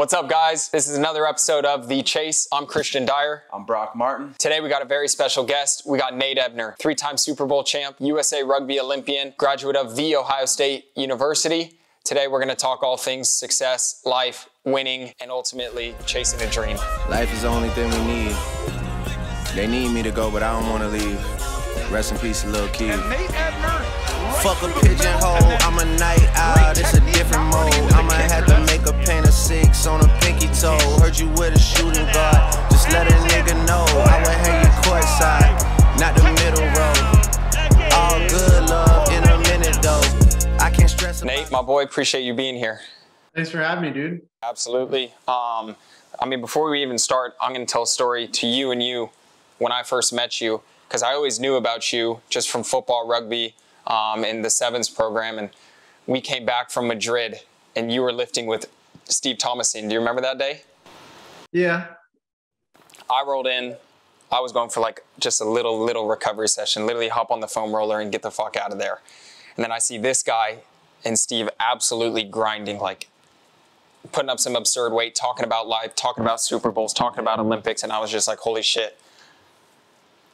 What's up, guys? This is another episode of The Chase. I'm Christian Dyer. I'm Brock Martin. Today, we got a very special guest. We got Nate Ebner, three time Super Bowl champ, USA Rugby Olympian, graduate of The Ohio State University. Today, we're going to talk all things success, life, winning, and ultimately chasing a dream. Life is the only thing we need. They need me to go, but I don't want to leave. Rest in peace, little kid. Fuck a pigeonhole, I'm a night owl, it's a different mode. I'ma have six on a pinky toe. Heard you with a shooting guard, just let a nigga know. I would hang you courtside, not the middle row. All good love in a minute though. I can't stress Nate, my boy, appreciate you being here. Thanks for having me, dude. Absolutely. Um, I mean, before we even start, I'm going to tell a story to you and you when I first met you, because I always knew about you just from football, rugby, um, in the sevens program, and we came back from Madrid, and you were lifting with Steve Thomason. Do you remember that day? Yeah. I rolled in. I was going for like just a little little recovery session, literally hop on the foam roller and get the fuck out of there. And then I see this guy and Steve absolutely grinding, like putting up some absurd weight, talking about life, talking about Super Bowls, talking about Olympics, and I was just like, holy shit.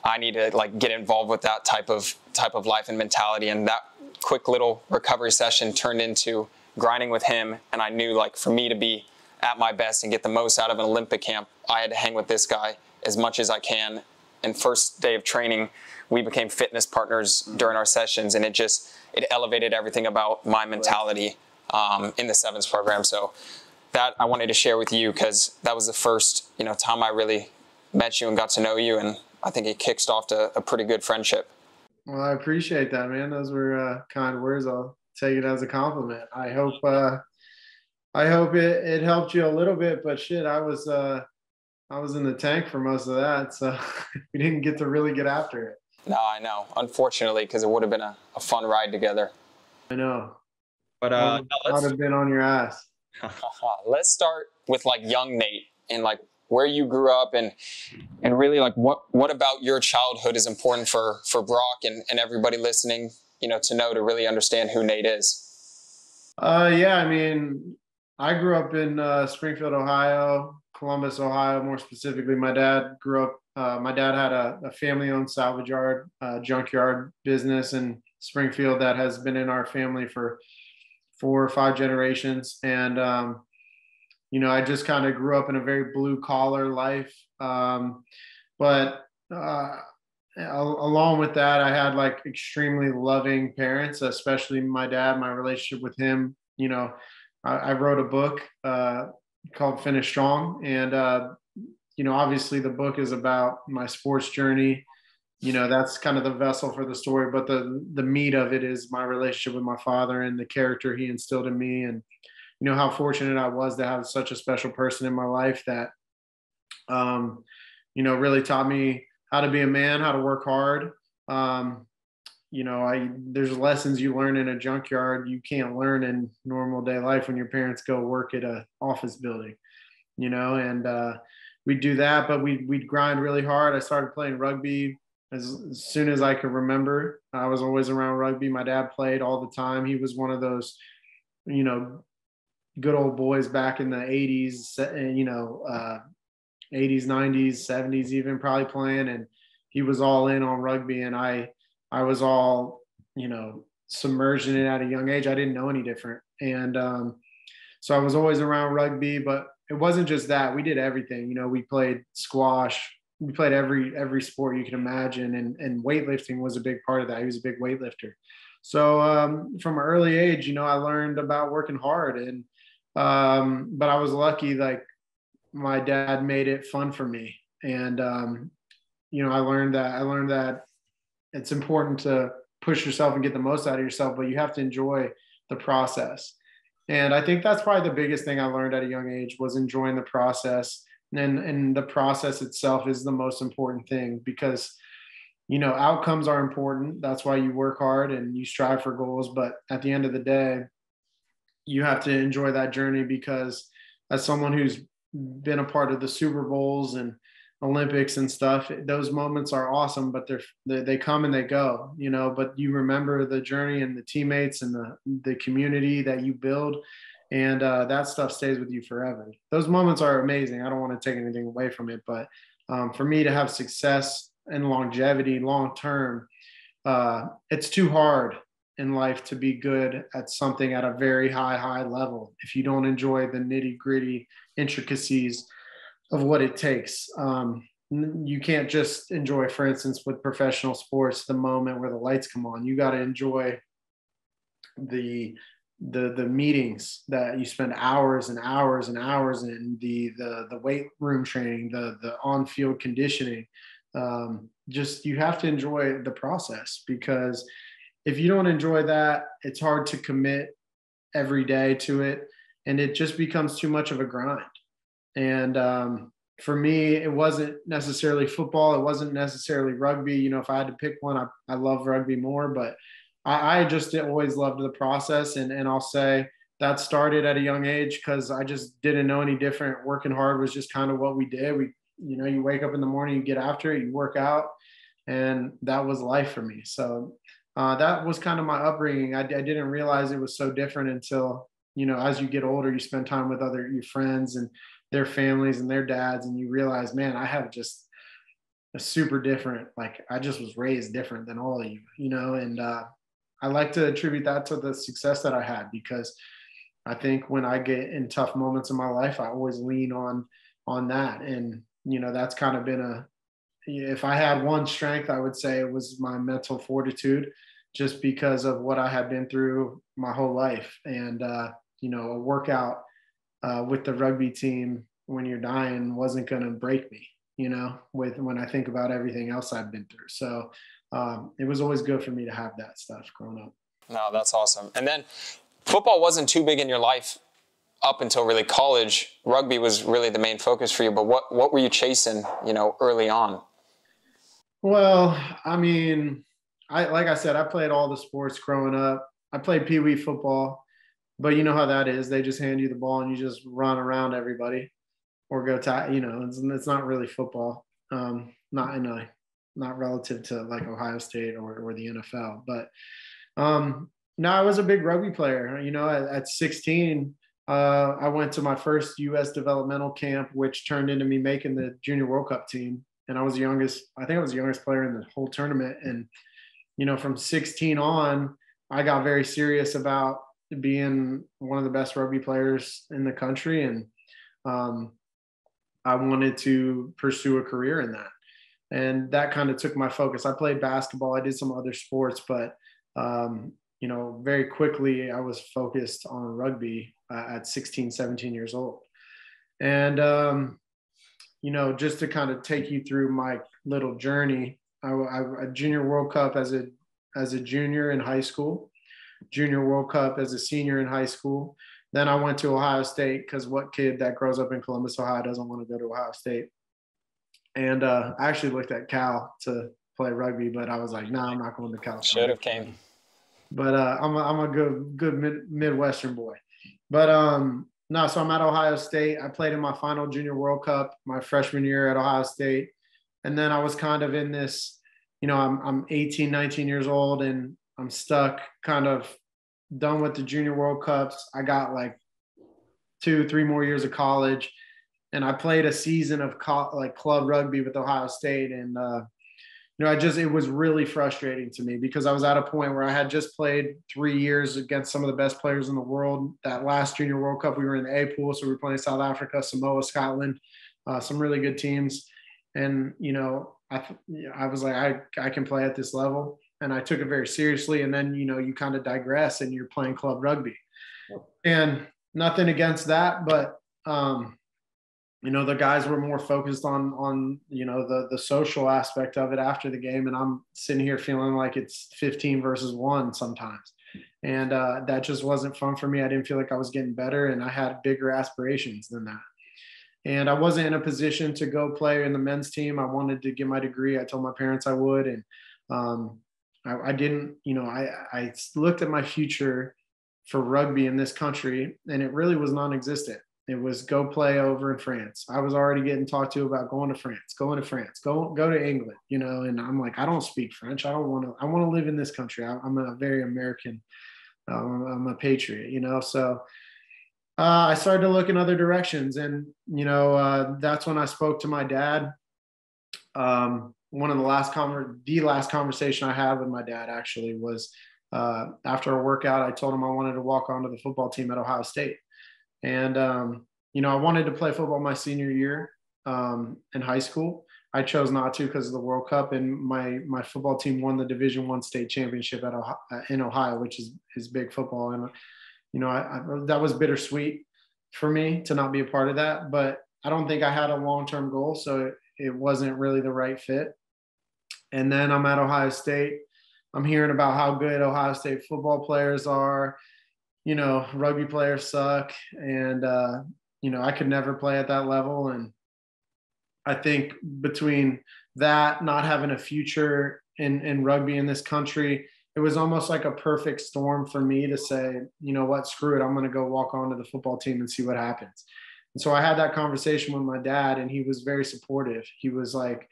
I need to like get involved with that type of type of life and mentality. And that quick little recovery session turned into grinding with him. And I knew like for me to be at my best and get the most out of an Olympic camp, I had to hang with this guy as much as I can. And first day of training, we became fitness partners during our sessions, and it just it elevated everything about my mentality um, in the sevens program. So that I wanted to share with you because that was the first you know time I really met you and got to know you, and I think it kicked off to a pretty good friendship. Well, I appreciate that, man. Those were uh, kind words. I'll take it as a compliment. I hope uh, I hope it, it helped you a little bit, but shit, I was uh, I was in the tank for most of that, so we didn't get to really get after it. No, I know. Unfortunately, because it would have been a, a, fun ride together. I know. But uh, I would have been on your ass. let's start with like young Nate and like where you grew up and and really like what what about your childhood is important for for Brock and, and everybody listening, you know, to know to really understand who Nate is. Uh yeah, I mean, I grew up in uh, Springfield, Ohio, Columbus, Ohio, more specifically. My dad grew up uh, my dad had a, a family owned salvage yard, uh, junkyard business in Springfield that has been in our family for four or five generations. And um, you know, I just kind of grew up in a very blue collar life. Um, but uh, along with that, I had like extremely loving parents, especially my dad, my relationship with him. You know, I, I wrote a book uh, called Finish Strong. And, uh, you know, obviously the book is about my sports journey. You know, that's kind of the vessel for the story, but the the meat of it is my relationship with my father and the character he instilled in me and you know how fortunate I was to have such a special person in my life that um, you know really taught me how to be a man, how to work hard. Um, you know, I there's lessons you learn in a junkyard you can't learn in normal day life when your parents go work at a office building. You know, and uh, we'd do that, but we'd we'd grind really hard. I started playing rugby as, as soon as I could remember. I was always around rugby. My dad played all the time. He was one of those, you know, good old boys back in the 80s, you know, uh, 80s, 90s, 70s, even probably playing. And he was all in on rugby. And I, I was all, you know, submerged in it at a young age. I didn't know any different. And um, so I was always around rugby, but it wasn't just that. We did everything. You know, we played squash. We played every every sport you can imagine, and and weightlifting was a big part of that. He was a big weightlifter. So um, from an early age, you know, I learned about working hard and um, but I was lucky, like my dad made it fun for me. And, um, you know, I learned that, I learned that it's important to push yourself and get the most out of yourself, but you have to enjoy the process. And I think that's probably the biggest thing I learned at a young age was enjoying the process. And, and the process itself is the most important thing because you know outcomes are important that's why you work hard and you strive for goals but at the end of the day you have to enjoy that journey because as someone who's been a part of the Super Bowls and Olympics and stuff, those moments are awesome, but they're they, they come and they go, you know. But you remember the journey and the teammates and the the community that you build, and uh, that stuff stays with you forever. Those moments are amazing. I don't want to take anything away from it, but um, for me to have success and longevity long term, uh, it's too hard in life to be good at something at a very high, high level if you don't enjoy the nitty gritty intricacies of what it takes. Um, you can't just enjoy, for instance, with professional sports, the moment where the lights come on. You got to enjoy the the the meetings that you spend hours and hours and hours in the the the weight room training the the on field conditioning um, just you have to enjoy the process because if you don't enjoy that it's hard to commit every day to it and it just becomes too much of a grind and um, for me it wasn't necessarily football it wasn't necessarily rugby you know if i had to pick one i, I love rugby more but I, I just always loved the process, and and I'll say that started at a young age because I just didn't know any different. Working hard was just kind of what we did. We, you know, you wake up in the morning, you get after it, you work out, and that was life for me. So uh, that was kind of my upbringing. I, I didn't realize it was so different until you know, as you get older, you spend time with other your friends and their families and their dads, and you realize, man, I have just a super different. Like I just was raised different than all of you, you know, and uh, I like to attribute that to the success that I had because I think when I get in tough moments in my life, I always lean on on that. And you know, that's kind of been a if I had one strength, I would say it was my mental fortitude, just because of what I had been through my whole life. And uh, you know, a workout uh, with the rugby team when you're dying wasn't going to break me. You know, with when I think about everything else I've been through. So um, it was always good for me to have that stuff growing up. No, that's awesome. And then football wasn't too big in your life up until really college. Rugby was really the main focus for you. But what what were you chasing? You know, early on. Well, I mean, I like I said, I played all the sports growing up. I played pee wee football, but you know how that is. They just hand you the ball and you just run around everybody, or go tie. you know. It's, it's not really football. Um, not in a not relative to like Ohio State or, or the NFL. But um, no, I was a big rugby player. You know, at, at 16, uh, I went to my first U.S. developmental camp, which turned into me making the Junior World Cup team. And I was the youngest. I think I was the youngest player in the whole tournament. And you know, from 16 on, I got very serious about being one of the best rugby players in the country, and um, I wanted to pursue a career in that and that kind of took my focus. I played basketball, I did some other sports, but um, you know, very quickly I was focused on rugby uh, at 16, 17 years old. And um, you know, just to kind of take you through my little journey, I, I a junior World Cup as a as a junior in high school, junior World Cup as a senior in high school. Then I went to Ohio State because what kid that grows up in Columbus, Ohio, doesn't want to go to Ohio State? And uh, I actually looked at Cal to play rugby, but I was like, nah, I'm not going to Cal. Should have came. But uh, I'm, a, I'm a good good mid, Midwestern boy. But um, no, so I'm at Ohio State. I played in my final junior World Cup my freshman year at Ohio State. And then I was kind of in this, you know, I'm, I'm 18, 19 years old and I'm stuck kind of done with the junior World Cups. I got like two, three more years of college and I played a season of co- like club rugby with Ohio State, and uh, you know, I just it was really frustrating to me because I was at a point where I had just played three years against some of the best players in the world. That last Junior World Cup, we were in the A pool, so we were playing South Africa, Samoa, Scotland, uh, some really good teams, and you know, I I was like, I I can play at this level, and I took it very seriously. And then you know, you kind of digress, and you're playing club rugby, and nothing against that, but um, you know the guys were more focused on on you know the the social aspect of it after the game and i'm sitting here feeling like it's 15 versus 1 sometimes. And uh, that just wasn't fun for me. I didn't feel like i was getting better and i had bigger aspirations than that. And i wasn't in a position to go play in the men's team. I wanted to get my degree. I told my parents i would and um, I, I didn't you know i i looked at my future for rugby in this country and it really was non-existent it was go play over in France. I was already getting talked to about going to France, going to France, go go to England, you know. And I'm like, I don't speak French. I don't want to. I want to live in this country. I, am a very American. Um, I'm a patriot, you know. So Uh, I started to look in other directions, and you know uh, that's when I spoke to my dad. Um, one of the last conver- the last conversation I had with my dad actually was uh, after a workout. I told him I wanted to walk onto the football team at Ohio State, and um, you know I wanted to play football my senior year um, in high school. I chose not to because of the World Cup, and my my football team won the Division One state championship at Ohio, in Ohio, which is is big football, and you know I, I, that was bittersweet for me to not be a part of that. But I don't think I had a long term goal, so it, it wasn't really the right fit. And then I'm at Ohio State. I'm hearing about how good Ohio State football players are. You know, rugby players suck, and uh, you know I could never play at that level, and I think between that, not having a future in, in rugby in this country, it was almost like a perfect storm for me to say, you know what, screw it. I'm going to go walk onto the football team and see what happens. And so I had that conversation with my dad, and he was very supportive. He was like,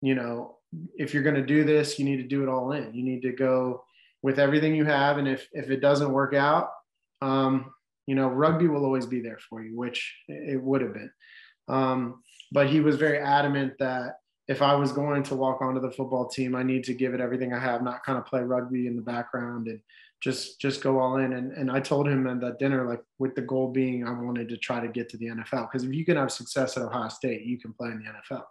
you know, if you're going to do this, you need to do it all in. You need to go with everything you have. And if, if it doesn't work out, um, you know, rugby will always be there for you, which it would have been. Um, but he was very adamant that if I was going to walk onto the football team, I need to give it everything I have, not kind of play rugby in the background and just just go all in. And and I told him at that dinner, like with the goal being I wanted to try to get to the NFL. Because if you can have success at Ohio State, you can play in the NFL.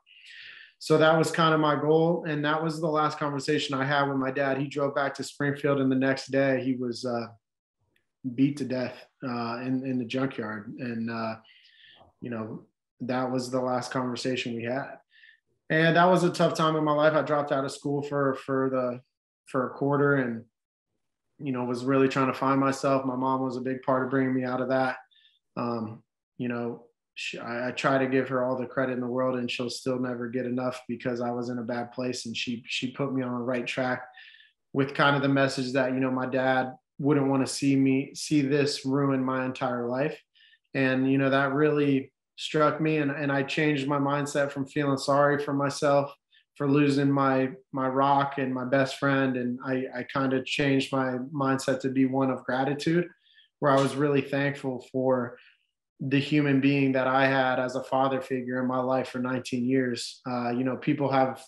So that was kind of my goal. And that was the last conversation I had with my dad. He drove back to Springfield and the next day he was uh, beat to death uh, in, in the junkyard. And, uh, you know, that was the last conversation we had. And that was a tough time in my life. I dropped out of school for for the for a quarter and you know was really trying to find myself. My mom was a big part of bringing me out of that. Um, you know she, I, I, try to give her all the credit in the world and she'll still never get enough because i was in a bad place and she she put me on the right track with kind of the message that you know my dad wouldn't want to see me see this ruin my entire life and you know that really struck me and, and I changed my mindset from feeling sorry for myself for losing my my rock and my best friend and I, I kind of changed my mindset to be one of gratitude where I was really thankful for the human being that I had as a father figure in my life for 19 years. Uh, you know, people have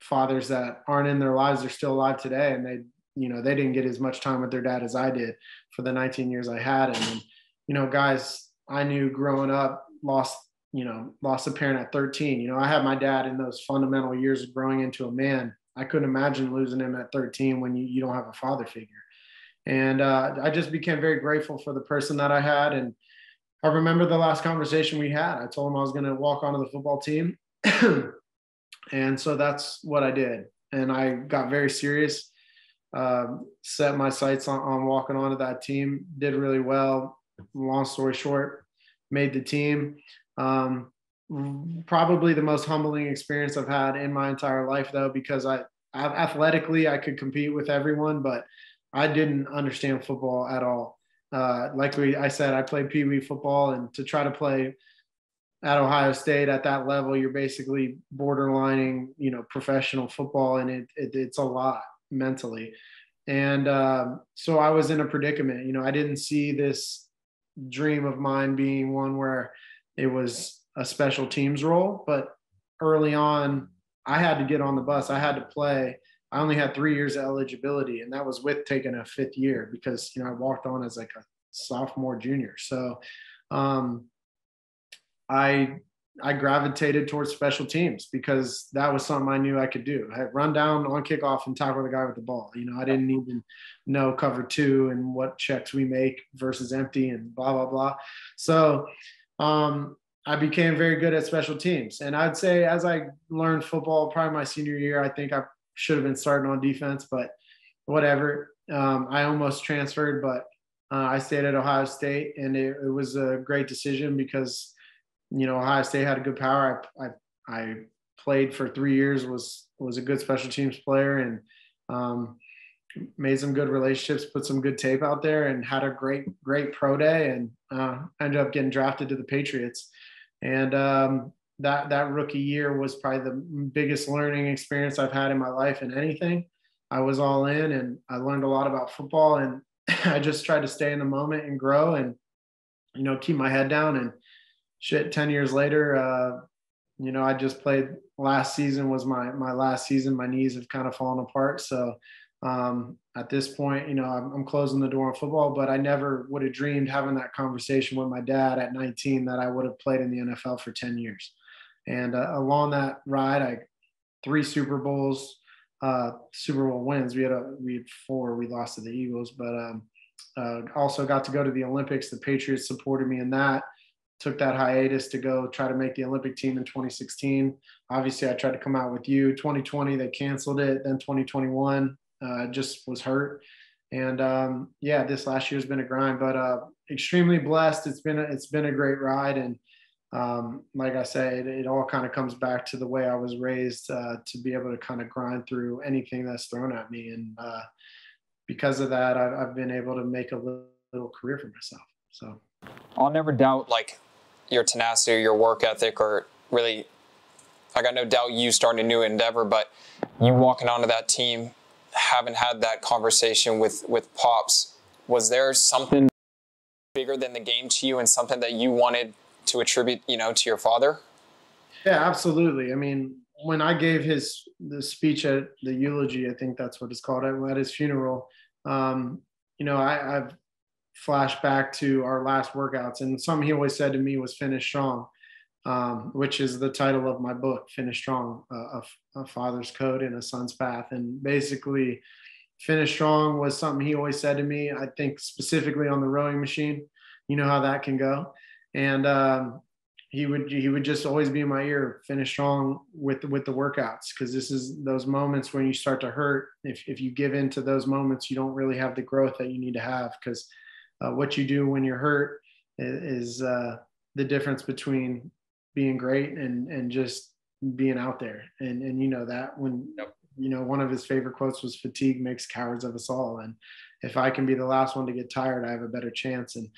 fathers that aren't in their lives; they're still alive today, and they, you know, they didn't get as much time with their dad as I did for the 19 years I had. And, you know, guys I knew growing up lost you know lost a parent at 13 you know i had my dad in those fundamental years of growing into a man. I couldn't imagine losing him at 13 when you, you don't have a father figure. And uh, i just became very grateful for the person that i had. And i remember the last conversation we had. I told him i was going to walk onto the football team. And so that's what i did. And i got very serious uh, set my sights on, on walking onto that team did really well long story short made the team. Um, probably the most humbling experience I've had in my entire life, though, because I, I athletically I could compete with everyone, but I didn't understand football at all. Uh, like we, I said, I played Pee Wee football, and to try to play at Ohio State at that level, you're basically borderlining, you know, professional football, and it, it it's a lot mentally. And um, so I was in a predicament. You know, I didn't see this dream of mine being one where it was a special teams role. But early on, I had to get on the bus. I had to play. I only had three years of eligibility, and that was with taking a fifth year because you know I walked on as like a sophomore, junior. So um, I I gravitated towards special teams because that was something I knew I could do. I had run down on kickoff and tackle the guy with the ball. You know, I didn't even know cover two and what checks we make versus empty and blah blah blah. So um, I became very good at special teams. And I'd say as I learned football, probably my senior year, I think I should have been starting on defense, but whatever. Um, I almost transferred, but uh, I stayed at Ohio State, and it, it was a great decision because you know, Ohio State had a good power. I, I, I played for three years, was, was a good special teams player and um, made some good relationships, put some good tape out there and had a great, great pro day and uh, ended up getting drafted to the Patriots. And um, that, that rookie year was probably the biggest learning experience I've had in my life in anything. I was all in and I learned a lot about football and I just tried to stay in the moment and grow. And you know, keep my head down and shit. 10 years later, uh, you know, I just played last season was my, my last season. My knees have kind of fallen apart. So, um, at this point, you know, I'm, I'm, closing the door on football, but I never would have dreamed having that conversation with my dad at 19 that I would have played in the NFL for 10 years. And uh, along that ride, I three Super Bowls, uh, Super Bowl wins. We had a we had four. We lost to the Eagles, but um, uh, also got to go to the Olympics. The Patriots supported me in that. Took that hiatus to go try to make the Olympic team in 2016. Obviously, I tried to come out with you. 2020, they canceled it. Then 2021, uh, just was hurt. And um, yeah, this last year has been a grind, but uh, extremely blessed. It's been a, it's been a great ride, and um, like I said, it, it, all kind of comes back to the way I was raised uh, to be able to kind of grind through anything that's thrown at me. And uh, because of that, I've, I've, been able to make a little, little, career for myself. So I'll never doubt like your tenacity, your work ethic, or really, I got no doubt you starting a new endeavor, but you walking onto that team, haven't had that conversation with, with Pops. Was there something bigger than the game to you and something that you wanted to attribute, you know, to your father? Yeah, absolutely. I mean, when I gave his the speech at the eulogy, I think that's what it's called at, his funeral. Um, you know, I, I've flashed back to our last workouts, and something he always said to me was "finish strong," um, which is the title of my book, "Finish Strong: a, a Father's Code and a Son's Path." And basically, finish strong was something he always said to me. I think specifically on the rowing machine. You know how that can go and um, he would he would just always be in my ear finish strong with with the workouts because this is those moments when you start to hurt if, if you give in to those moments you don't really have the growth that you need to have because uh, what you do when you're hurt is, is uh, the difference between being great and and just being out there and and you know that when yep. you know one of his favorite quotes was fatigue makes cowards of us all and if i can be the last one to get tired i have a better chance and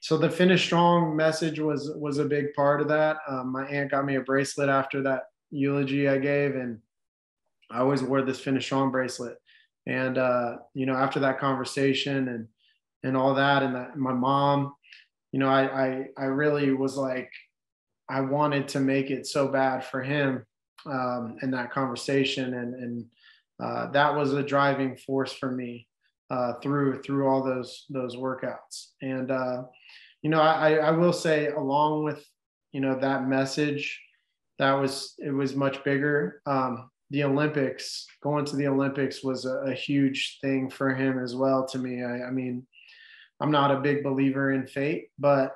so the finish strong message was was a big part of that. Um, my aunt got me a bracelet after that eulogy I gave, and I always wore this finish strong bracelet. And uh, you know, after that conversation and and all that, and that my mom, you know, I I, I really was like, I wanted to make it so bad for him um, in that conversation, and and uh, that was a driving force for me uh, through through all those those workouts. And uh, you know, I, I will say along with you know that message, that was it was much bigger. Um, the Olympics, going to the Olympics was a, a huge thing for him as well. To me, I, I mean, I'm not a big believer in fate, but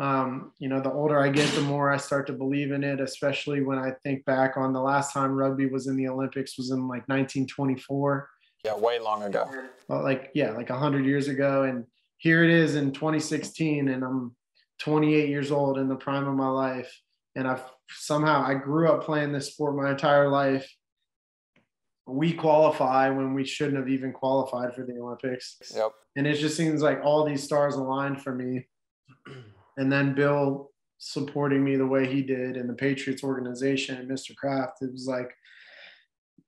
um, you know, the older I get, the more I start to believe in it, especially when I think back on the last time rugby was in the Olympics was in like 1924. Yeah, way long ago. Well, like yeah, like hundred years ago, and here it is in 2016, and I'm 28 years old in the prime of my life, and I've somehow I grew up playing this sport my entire life. We qualify when we shouldn't have even qualified for the Olympics. Yep. And it just seems like all these stars aligned for me. And then Bill supporting me the way he did and the Patriots organization and Mr. Kraft, it was like,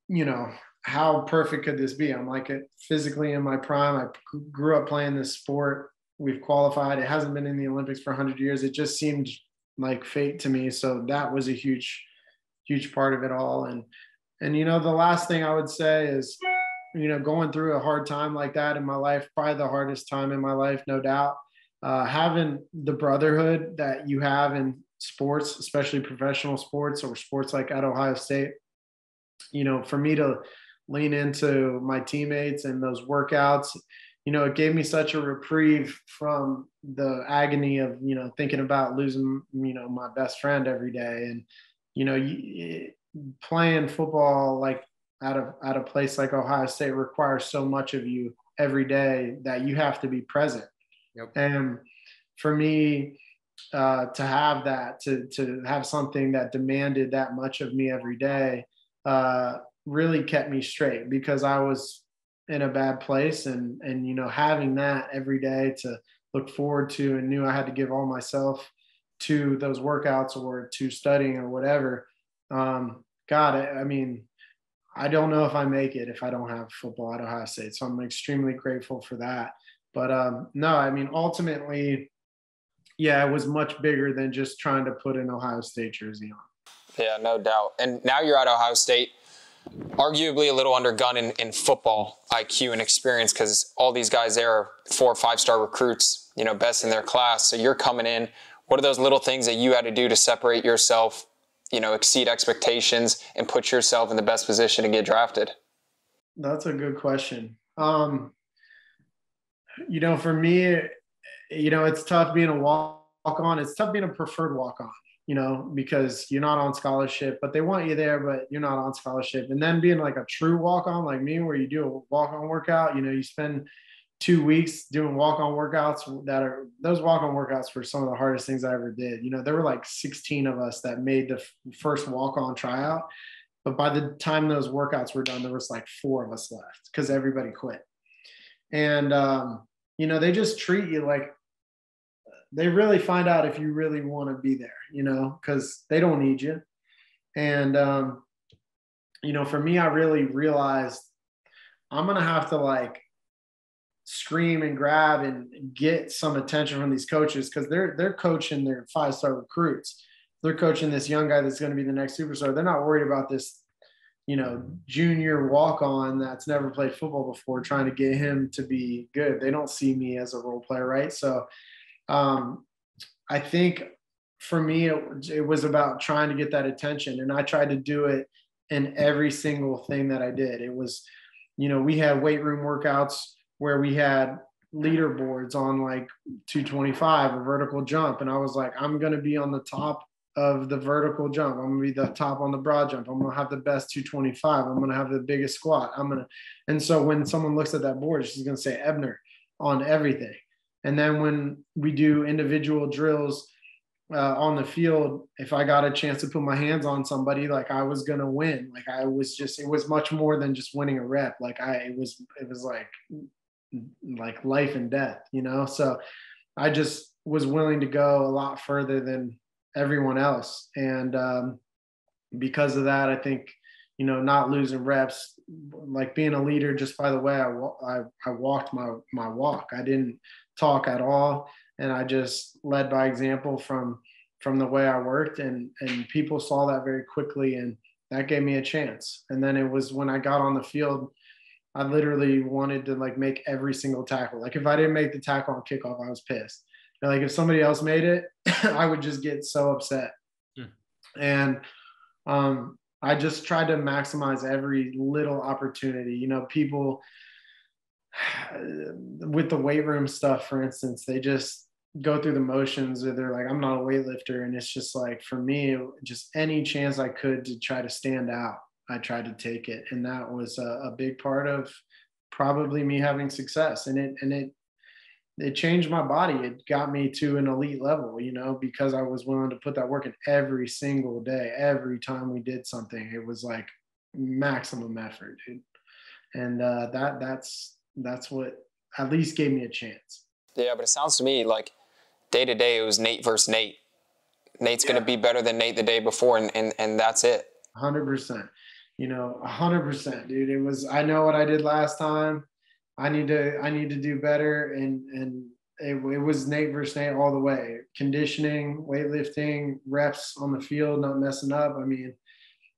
you know, how perfect could this be? I'm like it physically in my prime. I grew up playing this sport. We've qualified. It hasn't been in the Olympics for 100 years. It just seemed like fate to me. So that was a huge, huge part of it all. And and you know, the last thing I would say is, you know, going through a hard time like that in my life, probably the hardest time in my life, no doubt. Uh, having the brotherhood that you have in sports, especially professional sports or sports like at Ohio State, you know, for me to lean into my teammates and those workouts you know it gave me such a reprieve from the agony of you know thinking about losing you know my best friend every day and you know playing football like at a at a place like Ohio State requires so much of you every day that you have to be present yep. and for me uh, to have that to to have something that demanded that much of me every day uh, really kept me straight because I was in a bad place and and you know having that every day to look forward to and knew I had to give all myself to those workouts or to studying or whatever. Um, God, I, I mean, I don't know if I make it if I don't have football at Ohio State. So I'm extremely grateful for that. But um, no, I mean, ultimately, yeah, it was much bigger than just trying to put an Ohio State jersey on. Yeah, no doubt. And now you're at Ohio State, arguably a little undergun in, in football IQ and experience because all these guys there are four or five star recruits, you know, best in their class. So you're coming in. What are those little things that you had to do to separate yourself, you know, exceed expectations and put yourself in the best position to get drafted? That's a good question. Um, you know, for me, you know, it's tough being a walk on. It's tough being a preferred walk on, you know, because you're not on scholarship, but they want you there, but you're not on scholarship. And then being like a true walk on, like me, where you do a walk on workout, you know, you spend two weeks doing walk on workouts that are those walk on workouts were some of the hardest things I ever did. You know, there were like 16 of us that made the f- first walk on tryout. But by the time those workouts were done, there was like four of us left because everybody quit. And, um, you know, they just treat you like they really find out if you really want to be there, you know, because they don't need you. And, um, you know, for me, I really realized I'm going to have to like scream and grab and get some attention from these coaches because they're, they're coaching their five star recruits. They're coaching this young guy that's going to be the next superstar. They're not worried about this, you know, junior walk on that's never played football before, trying to get him to be good. They don't see me as a role player, right? So, um, I think for me, it, it was about trying to get that attention. And I tried to do it in every single thing that I did. It was, you know, we had weight room workouts where we had leaderboards on like 225, a vertical jump. And I was like, I'm going to be on the top of the vertical jump. I'm gonna be the top on the broad jump. I'm gonna have the best 225. I'm gonna have the biggest squat. I'm gonna, and so when someone looks at that board, she's gonna say Ebner on everything. And then when we do individual drills uh, on the field, if I got a chance to put my hands on somebody, like I was gonna win. Like I was just, it was much more than just winning a rep. Like I, it was, it was like, like life and death, you know. So I just was willing to go a lot further than everyone else, and um, because of that, I think you know, not losing reps, like being a leader just by the way I, I, I walked my, my walk. I didn't talk at all. And I just led by example from from the way I worked and and people saw that very quickly and that gave me a chance. And then it was when I got on the field, I literally wanted to like make every single tackle. Like if I didn't make the tackle on kickoff, I was pissed. like if somebody else made it, I would just get so upset. Hmm. And um, I just tried to maximize every little opportunity. You know, people with the weight room stuff, for instance, they just go through the motions or they're like, I'm not a weightlifter. And it's just like, for me, just any chance I could to try to stand out, I tried to take it. And that was a, a big part of probably me having success. And it, and it, it changed my body. It got me to an elite level, you know, because I was willing to put that work in every single day. Every time we did something, it was like maximum effort, dude. And uh, that that's that's what at least gave me a chance. Yeah, but it sounds to me like day to day it was Nate versus Nate. Nate's yeah. going to be better than Nate the day before, and and, and that's it. Hundred percent. You know, hundred percent, dude. It was. I know what I did last time. I need to. I need to do better, and and it, it was Nate versus Nate all the way. Conditioning, weightlifting, reps on the field, not messing up. I mean,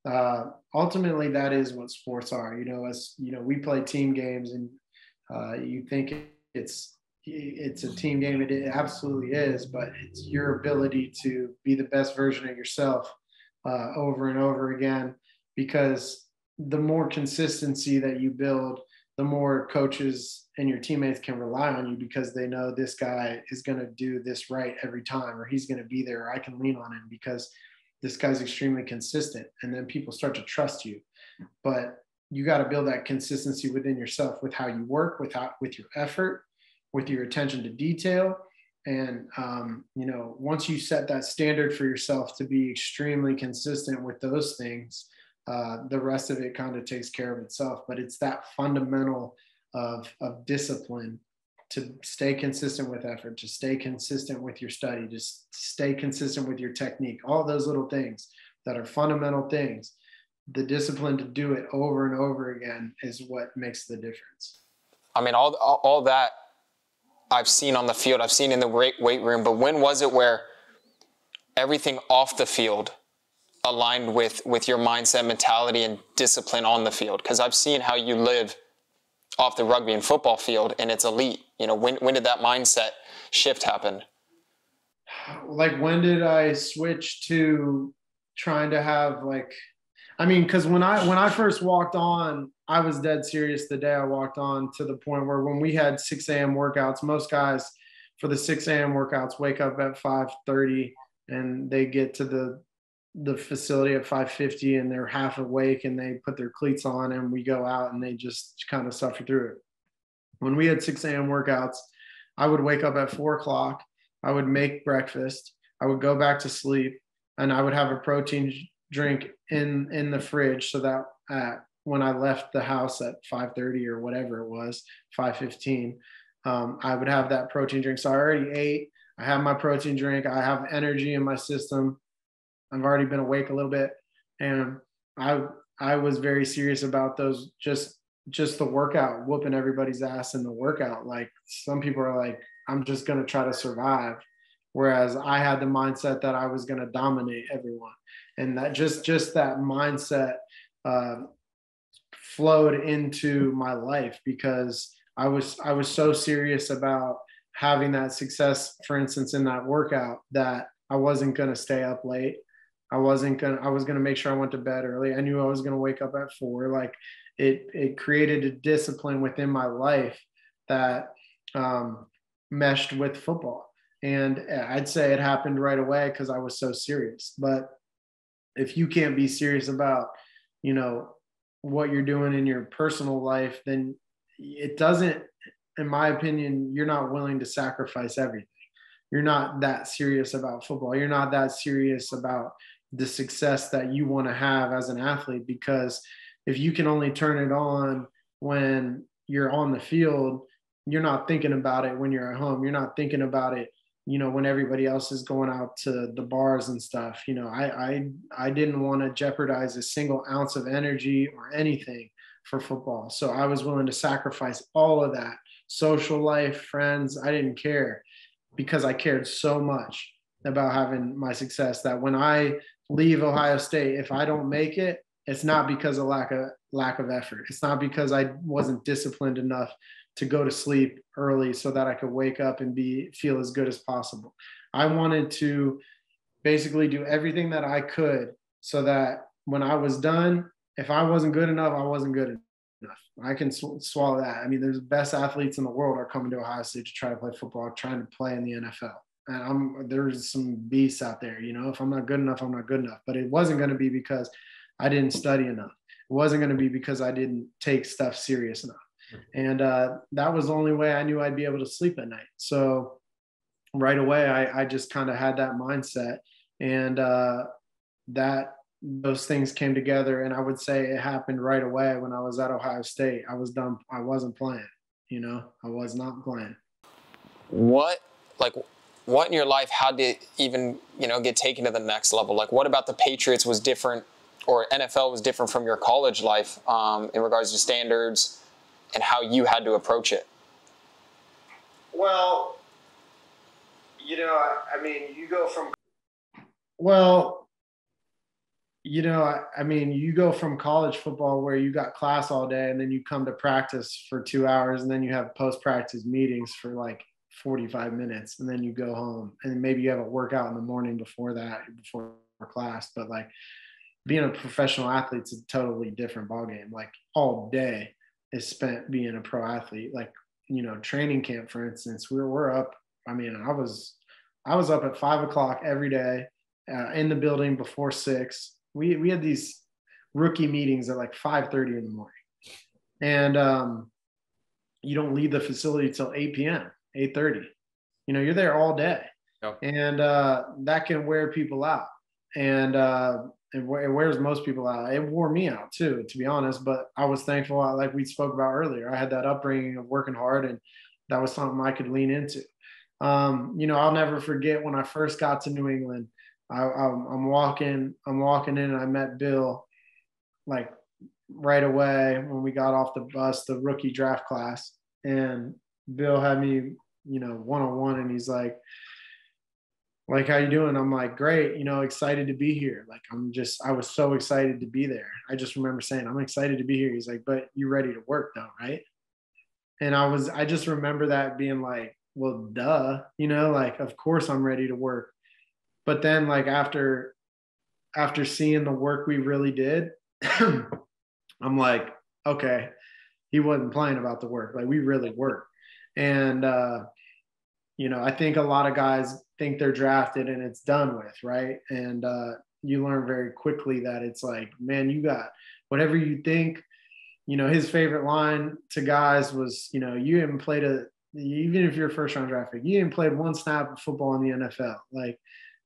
uh, ultimately, that is what sports are. You know, as you know, we play team games, and uh, you think it's it's a team game. It absolutely is, but it's your ability to be the best version of yourself uh, over and over again. Because the more consistency that you build, the more coaches and your teammates can rely on you because they know this guy is going to do this right every time, or he's going to be there. Or I can lean on him because this guy's extremely consistent, and then people start to trust you. But you got to build that consistency within yourself with how you work, with how, with your effort, with your attention to detail. And um, you know, once you set that standard for yourself to be extremely consistent with those things, uh, the rest of it kind of takes care of itself. But it's that fundamental of of discipline to stay consistent with effort, to stay consistent with your study, to stay consistent with your technique, all those little things that are fundamental things the discipline to do it over and over again is what makes the difference. I mean, all all, all that I've seen on the field, I've seen in the weight room, but when was it where everything off the field aligned with with your mindset, mentality, and discipline on the field? Because I've seen how you live off the rugby and football field, and it's elite. You know, when when did that mindset shift happen? Like when did I switch to trying to have like I mean, because when I when I first walked on, I was dead serious the day I walked on to the point where when we had 6 a.m. workouts, most guys for the 6 a.m. workouts wake up at 5:30 and they get to the the facility at 5:50 and they're half awake and they put their cleats on and we go out and they just kind of suffer through it. When we had 6 a.m. workouts, I would wake up at four o'clock. I would make breakfast. I would go back to sleep and I would have a protein drink in in the fridge so that when I left the house at 5:30 or whatever it was, 5:15, um, I would have that protein drink. So I already ate. I have my protein drink. I have energy in my system. I've already been awake a little bit, and I I was very serious about those just just the workout, whooping everybody's ass in the workout. Like some people are like, I'm just gonna try to survive, whereas I had the mindset that I was gonna dominate everyone and that just just that mindset uh, flowed into my life because I was I was so serious about having that success, for instance, in that workout that I wasn't going to stay up late. I wasn't gonna. I was gonna make sure I went to bed early. I knew I was gonna wake up at four. Like it, it created a discipline within my life that um, meshed with football. And I'd say it happened right away because I was so serious. But if you can't be serious about you know what you're doing in your personal life then it doesn't in my opinion you're not willing to sacrifice everything you're not that serious about football you're not that serious about the success that you want to have as an athlete because if you can only turn it on when you're on the field you're not thinking about it when you're at home. You're not thinking about it you know when everybody else is going out to the bars and stuff. You know i i, I didn't want to jeopardize a single ounce of energy or anything for football. So i was willing to sacrifice all of that social life friends. I didn't care because i cared so much about having my success that when i leave ohio state if i don't make it it's not because of lack of lack of effort it's not because i wasn't disciplined enough to go to sleep early so that I could wake up and be feel as good as possible. I wanted to basically do everything that I could so that when I was done, if I wasn't good enough, I wasn't good enough. I can sw- swallow that. I mean, there's the best athletes in the world are coming to Ohio State to try to play football, trying to play in the NFL. And I'm there's some beasts out there, you know. If I'm not good enough, I'm not good enough. But it wasn't going to be because I didn't study enough. It wasn't going to be because I didn't take stuff serious enough and uh, that was the only way I knew I'd be able to sleep at night. So right away, I, I just kind of had that mindset, and uh, that those things came together. And I would say it happened right away when I was at Ohio State. I was done. I wasn't playing. You know, I was not playing. What like what in your life had to even you know get taken to the next level? Like what about the Patriots was different? Or NFL was different from your college life um, in regards to standards, and how you had to approach it? Well, you know, I, I mean, you go from well, you know, I, I, mean, you go from college football where you got class all day and then you come to practice for two hours and then you have post practice meetings for like 45 minutes and then you go home and maybe you have a workout in the morning before that, before class. But like being a professional athlete is a totally different ballgame, like all day is spent being a pro athlete. Like, you know, training camp, for instance, we we're, we're up. I mean, I was, I was up at five o'clock every day uh, in the building before six. We, we had these rookie meetings at like 5.30 in the morning. And um, you don't leave the facility till 8 p.m., 8.30. You know, you're there all day. Yep. And uh, that can wear people out. And uh, it, wears most people out. It wore me out too, to be honest. But I was thankful, like we spoke about earlier, I had that upbringing of working hard, and that was something I could lean into. Um, you know, I'll never forget when I first got to New England. I, am walking, I'm walking in, and I met Bill, like right away when we got off the bus, the rookie draft class, and Bill had me you know, one on one, and he's like, like how you doing? I'm like great you know excited to be here. Like i'm just i was so excited to be there. I just remember saying i'm excited to be here. He's like but you ready to work though right? And i was i just remember that being like well duh you know like of course i'm ready to work. But then like after after seeing the work we really did i'm like okay he wasn't playing about the work. Like we really work and uh you know, I think a lot of guys think they're drafted and it's done with, right? And uh, you learn very quickly that it's like, man, you got whatever you think. You know, his favorite line to guys was, you know, you haven't played a, even if you're a first round draft pick, you haven't played one snap of football in the NFL. Like,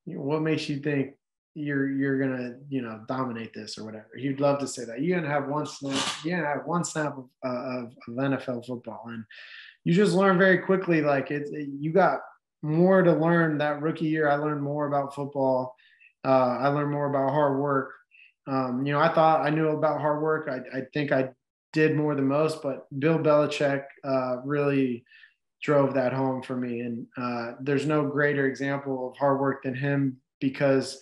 what makes you think you're you're gonna you know dominate this or whatever. He'd love to say that. You're gonna have one snap. You're gonna have one snap of, uh, of, of NFL football, and you just learn very quickly. Like it's it, you got more to learn that rookie year. I learned more about football. Uh, I learned more about hard work. Um, you know, I thought I knew about hard work. I, I think I did more than most, but Bill Belichick uh, really drove that home for me. And uh, there's no greater example of hard work than him because,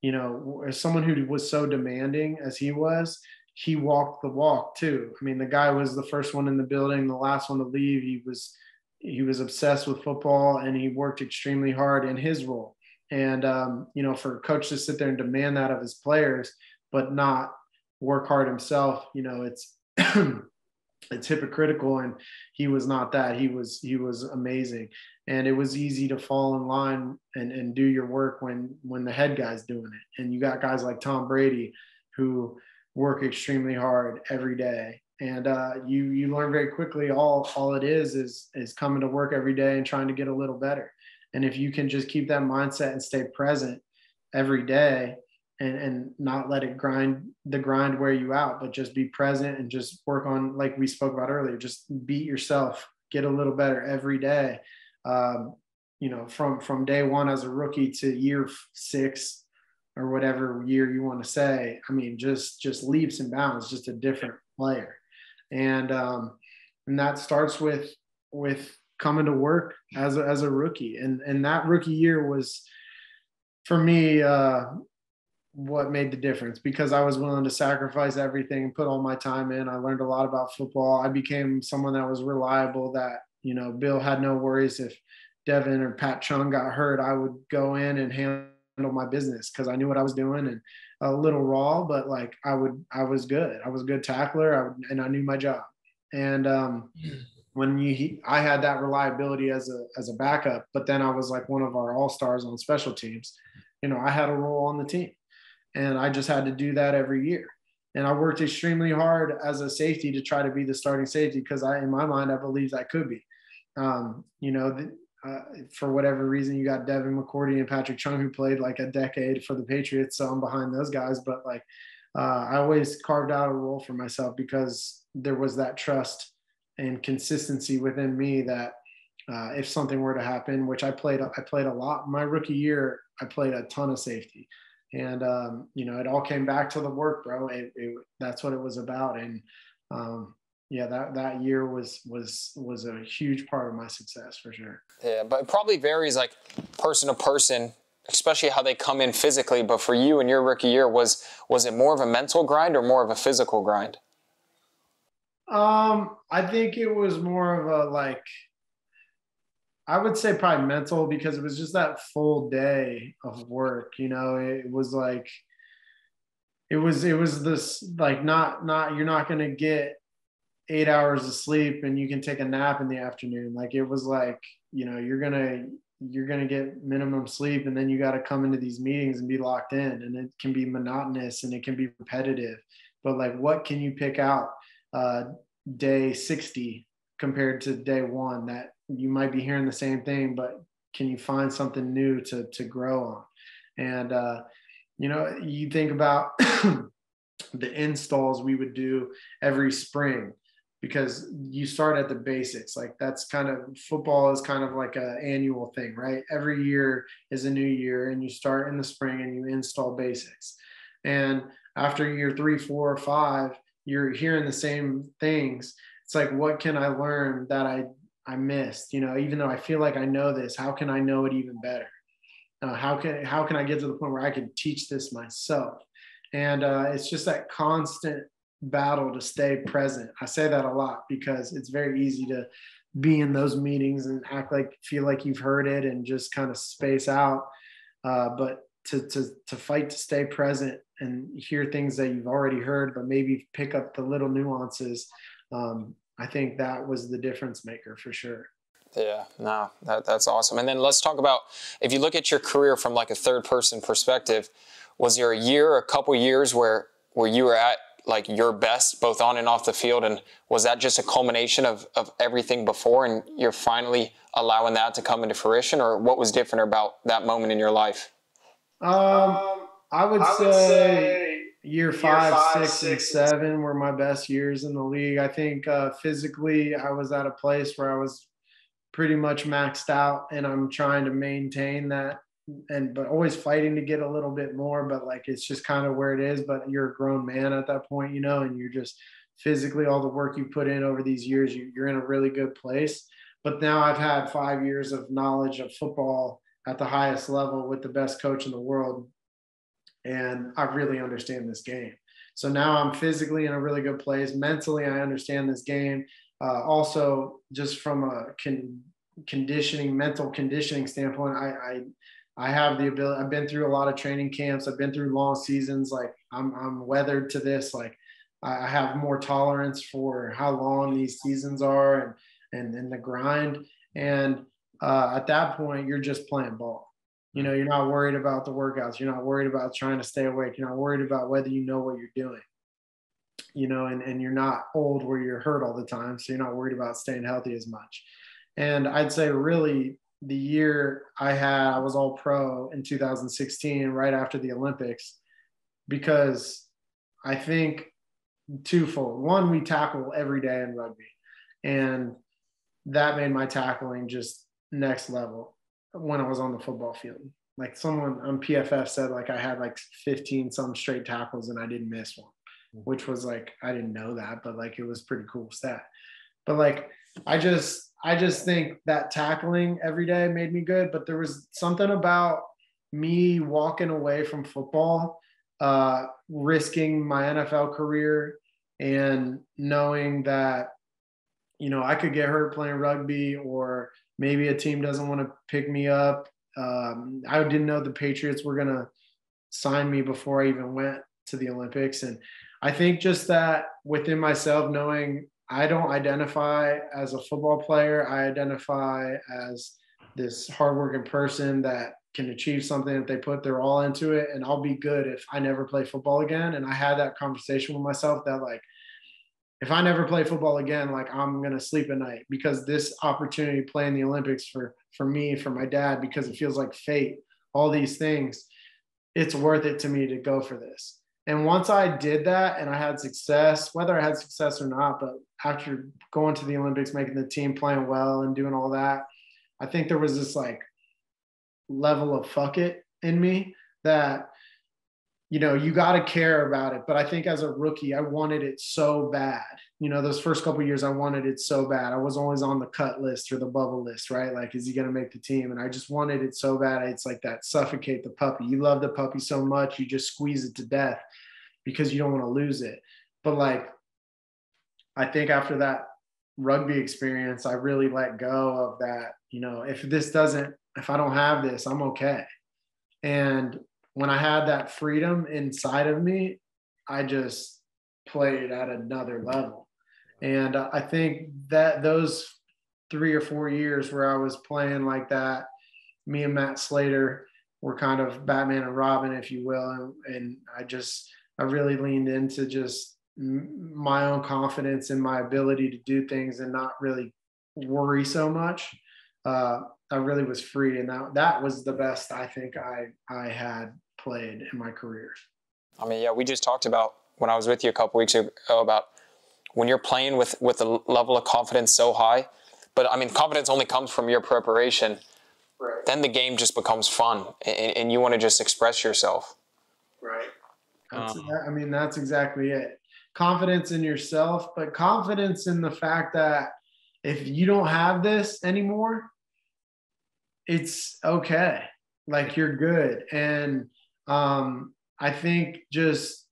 you know, as someone who was so demanding as he was, he walked the walk too. I mean, the guy was the first one in the building, the last one to leave. He was he was obsessed with football and he worked extremely hard in his role. And um, you know, for a coach to sit there and demand that of his players, but not work hard himself, you know, it's it's hypocritical. And he was not that. He was he was amazing. And it was easy to fall in line and, and do your work when when the head guy's doing it. And you got guys like Tom Brady who work extremely hard every day. And uh, you you learn very quickly all all it is is is coming to work every day and trying to get a little better. And if you can just keep that mindset and stay present every day and and not let it grind the grind wear you out but just be present and just work on like we spoke about earlier just beat yourself get a little better every day. Um, you know from from day one as a rookie to year six or whatever year you want to say. I mean, just just leaps and bounds, just a different player, and um, and that starts with with coming to work as a, as a rookie, and and that rookie year was for me uh, what made the difference because I was willing to sacrifice everything and put all my time in. I learned a lot about football. I became someone that was reliable. That you know, Bill had no worries if Devin or Pat Chung got hurt. I would go in and handle handle my business because I knew what I was doing and a little raw, but like I would, I was good. I was a good tackler I and I knew my job. And um, when you, I had that reliability as a, as a backup, but then I was like one of our all-stars on special teams. You know, I had a role on the team and I just had to do that every year. And I worked extremely hard as a safety to try to be the starting safety because I, in my mind, I believed I could be. Um, you know, the, uh, for whatever reason, you got Devin McCourty and Patrick Chung who played like a decade for the Patriots. So I'm behind those guys. But like, uh, I always carved out a role for myself because there was that trust and consistency within me that uh, if something were to happen, which I played, I played a lot. My rookie year, I played a ton of safety, and um, you know, it all came back to the work, bro. It, it, that's what it was about, and um, yeah, that that year was was was a huge part of my success for sure. Yeah, but it probably varies like person to person, especially how they come in physically. But for you in your rookie year, was was it more of a mental grind or more of a physical grind? Um, I think it was more of a like I would say probably mental because it was just that full day of work. You know, it was like it was it was this like not not you're not gonna get eight hours of sleep and you can take a nap in the afternoon. Like it was like, you know, you're gonna you're gonna get minimum sleep and then you got to come into these meetings and be locked in and it can be monotonous and it can be repetitive. But like what can you pick out uh day 60 compared to day one that you might be hearing the same thing, but can you find something new to to grow on? And uh, you know, you think about the installs we would do every spring because you start at the basics like that's kind of football is kind of like a annual thing right every year is a new year and you start in the spring and you install basics and after year three four or five you're hearing the same things it's like what can i learn that i I missed. You know, even though I feel like I know this, how can I know it even better? Uh, how can how can I get to the point where I can teach this myself? And uh, it's just that constant battle to stay present. I say that a lot because it's very easy to be in those meetings and act like feel like you've heard it and just kind of space out. Uh, but to, to to fight to stay present and hear things that you've already heard, but maybe pick up the little nuances. Um, I think that was the difference maker for sure. Yeah, no, that, that's awesome. And then let's talk about if you look at your career from like a third person perspective, was there a year, a couple years where where you were at like your best both on and off the field and was that just a culmination of, of everything before and you're finally allowing that to come into fruition or what was different about that moment in your life um, I would, I would say, say, year five, year five six, six, and seven were my best years in the league. I think uh, physically, I was at a place where I was pretty much maxed out, and I'm trying to maintain that. And but always fighting to get a little bit more, but like it's just kind of where it is. But you're a grown man at that point, you know, and you're just physically all the work you put in over these years, you, you're in a really good place. But now I've had five years of knowledge of football at the highest level with the best coach in the world. And I really understand this game. So now I'm physically in a really good place. Mentally, I understand this game. Uh, also, just from a con- conditioning, mental conditioning standpoint, I, I I have the ability. I've been through a lot of training camps. I've been through long seasons. Like I'm, I'm weathered to this. Like I have more tolerance for how long these seasons are and and, and the grind. And uh, at that point, you're just playing ball. You know, you're not worried about the workouts. You're not worried about trying to stay awake. You're not worried about whether you know what you're doing. You know, and, and you're not old where you're hurt all the time. So you're not worried about staying healthy as much. And I'd say, really, the year I had, I was all pro in 2016, right after the Olympics, because I think twofold. One, we tackle every day in rugby. And that made my tackling just next level when I was on the football field. Like someone on PFF said, like I had like 15 some straight tackles and I didn't miss one, which was like I didn't know that, but like it was pretty cool stat. But like I just I just think that tackling every day made me good. But there was something about me walking away from football, uh, risking my NFL career, and knowing that you know I could get hurt playing rugby or maybe a team doesn't want to pick me up. Um, I didn't know the Patriots were going to sign me before I even went to the Olympics. And I think just that within myself, knowing I don't identify as a football player, I identify as this hardworking person that can achieve something if they put their all into it. And I'll be good if I never play football again. And I had that conversation with myself that, like, if I never play football again, like I'm gonna sleep at night because this opportunity playing the Olympics for for me, for my dad, because it feels like fate, all these things, it's worth it to me to go for this. And once I did that and I had success, whether I had success or not, but after going to the Olympics, making the team playing well and doing all that, I think there was this like level of fuck it in me that you know, you got to care about it. But I think as a rookie, I wanted it so bad. You know, those first couple years, I wanted it so bad. I was always on the cut list or the bubble list, right? Like, is he going to make the team? And I just wanted it so bad. It's like that suffocate the puppy. You love the puppy so much, you just squeeze it to death because you don't want to lose it. But like, I think after that rugby experience, I really let go of that. You know, if this doesn't, if I don't have this, I'm okay. And when I had that freedom inside of me, I just played at another level. And I think that those three or four years where I was playing like that, me and Matt Slater were kind of Batman and Robin, if you will. And, and I just, I really leaned into just my own confidence and my ability to do things and not really worry so much. Uh, I really was free, and that that was the best I think I I had played in my career. I mean, yeah, we just talked about when I was with you a couple weeks ago about when you're playing with with a level of confidence so high. But I mean, confidence only comes from your preparation. Right. Then the game just becomes fun, and, and you want to just express yourself. Right. Um, I mean, that's exactly it. Confidence in yourself, but confidence in the fact that if you don't have this anymore, it's okay. Like you're good. And um, I think just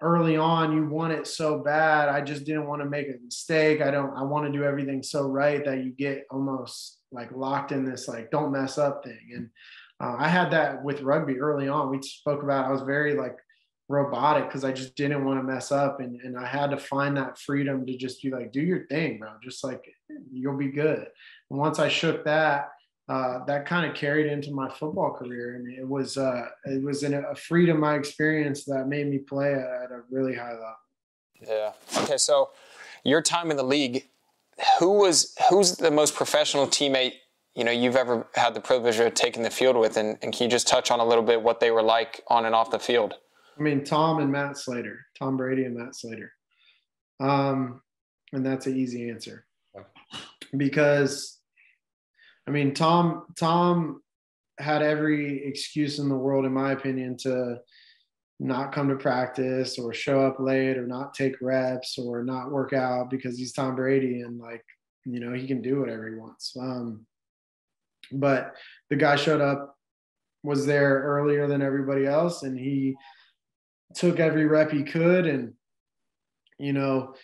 early on you want it so bad. I just didn't want to make a mistake. I don't I want to do everything so right that you get almost like locked in this like don't mess up thing. And uh, I had that with rugby early on. We spoke about I was very like robotic because I just didn't want to mess up and, and I had to find that freedom to just be like, do your thing, bro. Just like you'll be good. And once I shook that, uh, that kind of carried into my football career, and it was uh, it was in a freedom I experienced that made me play at a really high level. Yeah. Okay. So, your time in the league, who was who's the most professional teammate you know you've ever had the privilege of taking the field with, and, and can you just touch on a little bit what they were like on and off the field? I mean, Tom and Matt Slater, Tom Brady and Matt Slater. Um, and that's an easy answer because, I mean, Tom, Tom had every excuse in the world, in my opinion, to not come to practice or show up late or not take reps or not work out because he's Tom Brady and like, you know, he can do whatever he wants. Um, but the guy showed up, was there earlier than everybody else, and he took every rep he could and you know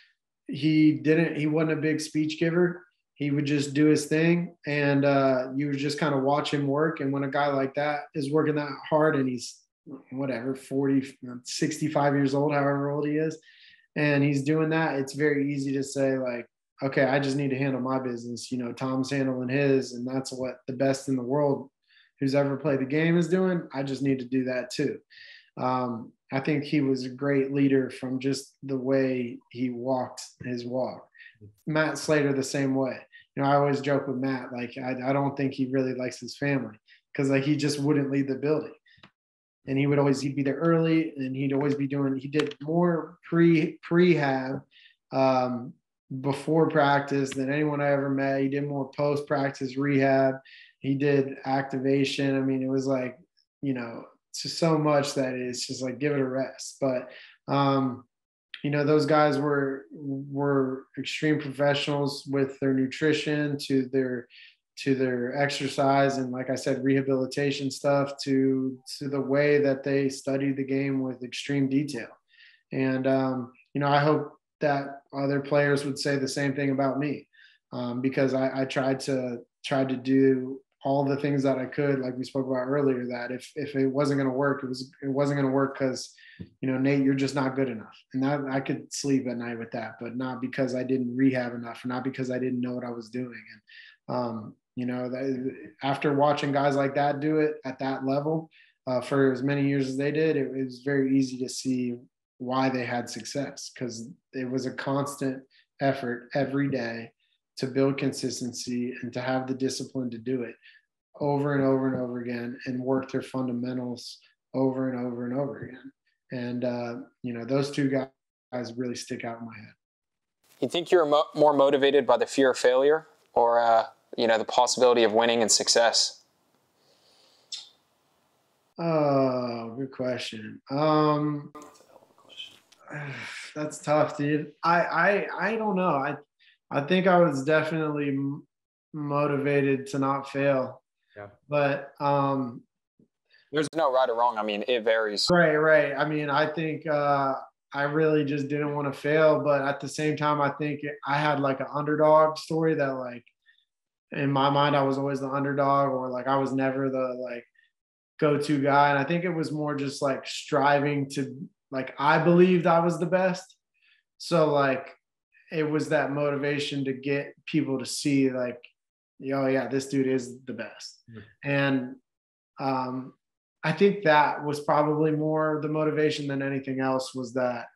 he didn't he wasn't a big speech giver he would just do his thing and uh, you would just kind of watch him work and when a guy like that is working that hard and he's whatever 40 65 years old however old he is and he's doing that it's very easy to say like okay i just need to handle my business you know tom's handling his and that's what the best in the world who's ever played the game is doing i just need to do that too um, I think he was a great leader from just the way he walked his walk. Matt Slater the same way. You know, I always joke with Matt, like I, I don't think he really likes his family because like he just wouldn't leave the building. And he would always he'd be there early and he'd always be doing he did more pre prehab um, before practice than anyone I ever met. He did more post practice rehab. He did activation. I mean, it was like, you know, to so much that it's just like give it a rest. But um, you know, those guys were were extreme professionals with their nutrition to their to their exercise and like I said, rehabilitation stuff to to the way that they studied the game with extreme detail. And um, you know, I hope that other players would say the same thing about me um, because I, I tried to tried to do all the things that I could, like we spoke about earlier, that if if it wasn't going to work, it was it wasn't going to work because, you know, Nate, you're just not good enough, and that I could sleep at night with that, but not because I didn't rehab enough, not because I didn't know what I was doing, and um, you know, that, after watching guys like that do it at that level uh, for as many years as they did, it, it was very easy to see why they had success because it was a constant effort every day to build consistency and to have the discipline to do it over and over and over again and work their fundamentals over and over and over again. And, uh, you know, those two guys really stick out in my head. You think you're mo- more motivated by the fear of failure or, uh, you know, the possibility of winning and success? Oh, good question. Um, that's tough, dude. I, I, I don't know. I, I think I was definitely motivated to not fail. Yeah. But um, there's no right or wrong. I mean, it varies. Right, right. I mean, I think uh, I really just didn't want to fail, but at the same time, I think I had like an underdog story that like in my mind I was always the underdog, or like I was never the like go-to guy, and I think it was more just like striving to like I believed I was the best. So like it was that motivation to get people to see like oh yeah, this dude is the best. Mm-hmm. And um, I think that was probably more the motivation than anything else was that,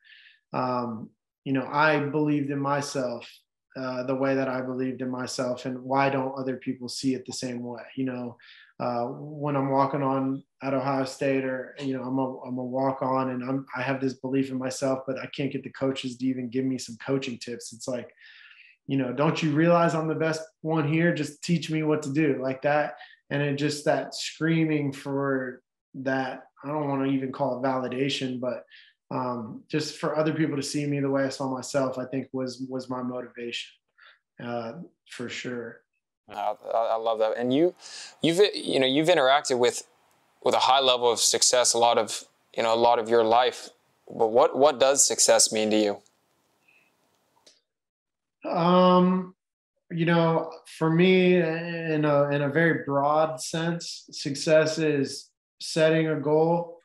um, you know, I believed in myself uh, the way that I believed in myself, and why don't other people see it the same way? You know, uh, when I'm walking on at Ohio State, or you know, I'm a I'm a walk on, and I'm I have this belief in myself, but I can't get the coaches to even give me some coaching tips. It's like, you know, don't you realize I'm the best one here? Just teach me what to do like that. And it just that screaming for that, I don't want to even call it validation, but um, just for other people to see me the way I saw myself, I think was, was my motivation. uh, for sure. I, I love that. And you, you've you know you've interacted with with a high level of success a lot of you know a lot of your life. But what what does success mean to you? Um, you know, for me, in a in a very broad sense, success is setting a goal,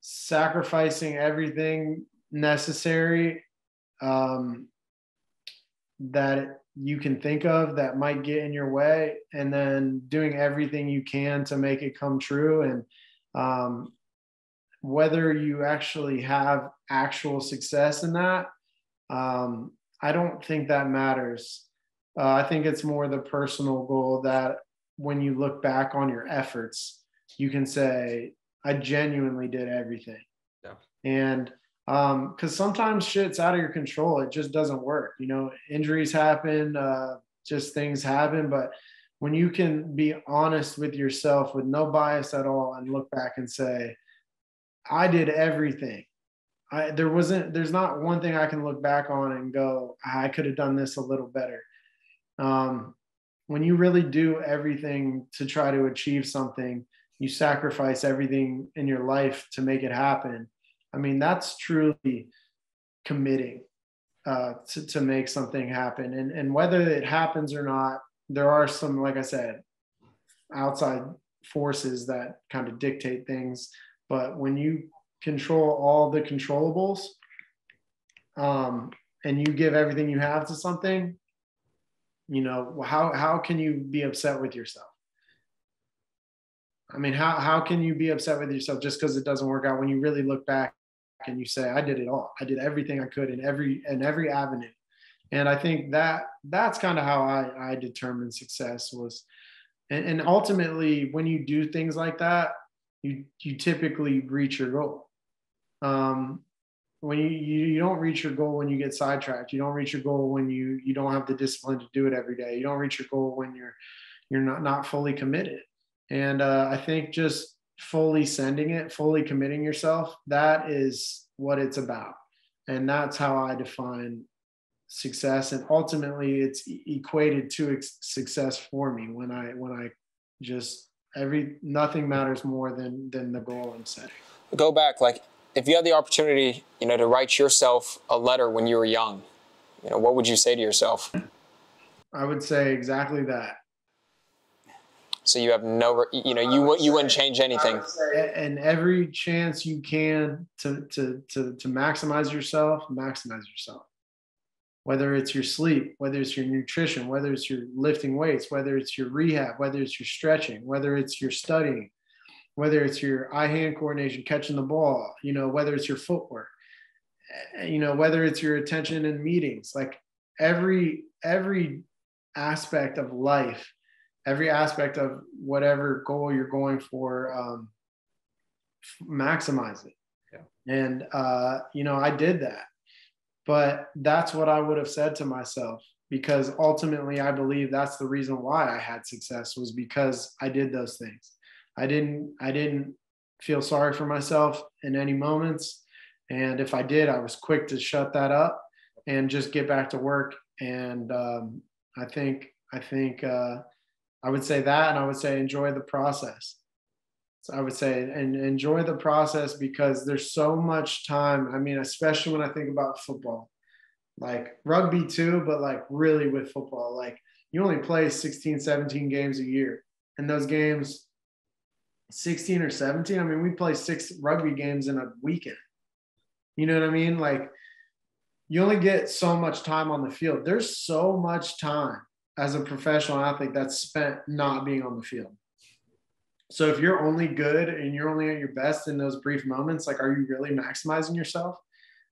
sacrificing everything necessary um, that you can think of that might get in your way and then doing everything you can to make it come true. And um, whether you actually have actual success in that um, i don't think that matters. Uh, i think it's more the personal goal that when you look back on your efforts you can say i genuinely did everything. Yeah. and um because sometimes shit's out of your control. It just doesn't work you know? Injuries happen uh just things happen. But when you can be honest with yourself with no bias at all and look back and say i did everything. I there wasn't there's not one thing i can look back on and go i could have done this a little better. Um when you really do everything to try to achieve something you sacrifice everything in your life to make it happen I mean, that's truly committing uh, to, to make something happen. And, and whether it happens or not, there are some, like I said, outside forces that kind of dictate things. But when you control all the controllables um, and you give everything you have to something, you know, how, how can you be upset with yourself? I mean, how, how can you be upset with yourself just because it doesn't work out when you really look back and you say, I did it all. I did everything I could in every in every avenue. And I think that that's kind of how I, I determined success was. And, and ultimately, when you do things like that, you you typically reach your goal. Um, when you, you, you don't reach your goal when you get sidetracked you don't reach your goal when you you don't have the discipline to do it every day you don't reach your goal when you're you're not not fully committed and uh, i think just fully sending it, fully committing yourself, that is what it's about. And that's how I define success. And ultimately it's equated to success for me when I, when I just every, nothing matters more than, than the goal I'm setting. Go back. Like if you had the opportunity, you know, to write yourself a letter when you were young, you know, what would you say to yourself? I would say exactly that. So you have no, you know, you you wouldn't change anything. And every chance you can to to to to maximize yourself, maximize yourself. Whether it's your sleep, whether it's your nutrition, whether it's your lifting weights, whether it's your rehab, whether it's your stretching, whether it's your studying, whether it's your eye-hand coordination, catching the ball, you know, whether it's your footwork, eh, you know, whether it's your attention in meetings, like every every aspect of life every aspect of whatever goal you're going for, um, maximize it. Yeah. And, uh, you know, I did that. But that's what I would have said to myself because ultimately I believe that's the reason why I had success was because I did those things. I didn't, I didn't feel sorry for myself in any moments. And if I did, I was quick to shut that up and just get back to work. And um, I think, I think, uh, I would say that, and I would say enjoy the process. So I would say and enjoy the process because there's so much time. I mean, especially when I think about football, like rugby too, but like really with football, like you only play 16, 17 games a year. And those games, 16 or 17, I mean, we play six rugby games in a weekend. You know what I mean? Like you only get so much time on the field. There's so much time as a professional athlete that's spent not being on the field. So if you're only good and you're only at your best in those brief moments, like, are you really maximizing yourself?